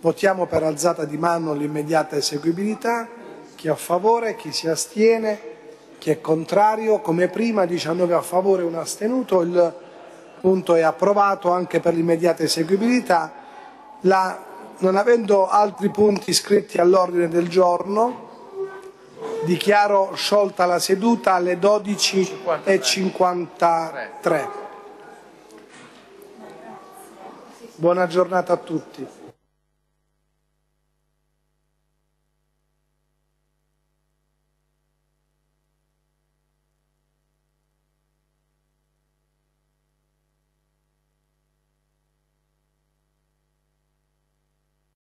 A: votiamo per alzata di mano l'immediata eseguibilità, chi è a favore, chi si astiene, chi è contrario, come prima 19 a favore, un astenuto, il punto è approvato anche per l'immediata eseguibilità. La, non avendo altri punti iscritti all'ordine del giorno, dichiaro sciolta la seduta alle 12.53. Buona giornata a tutti.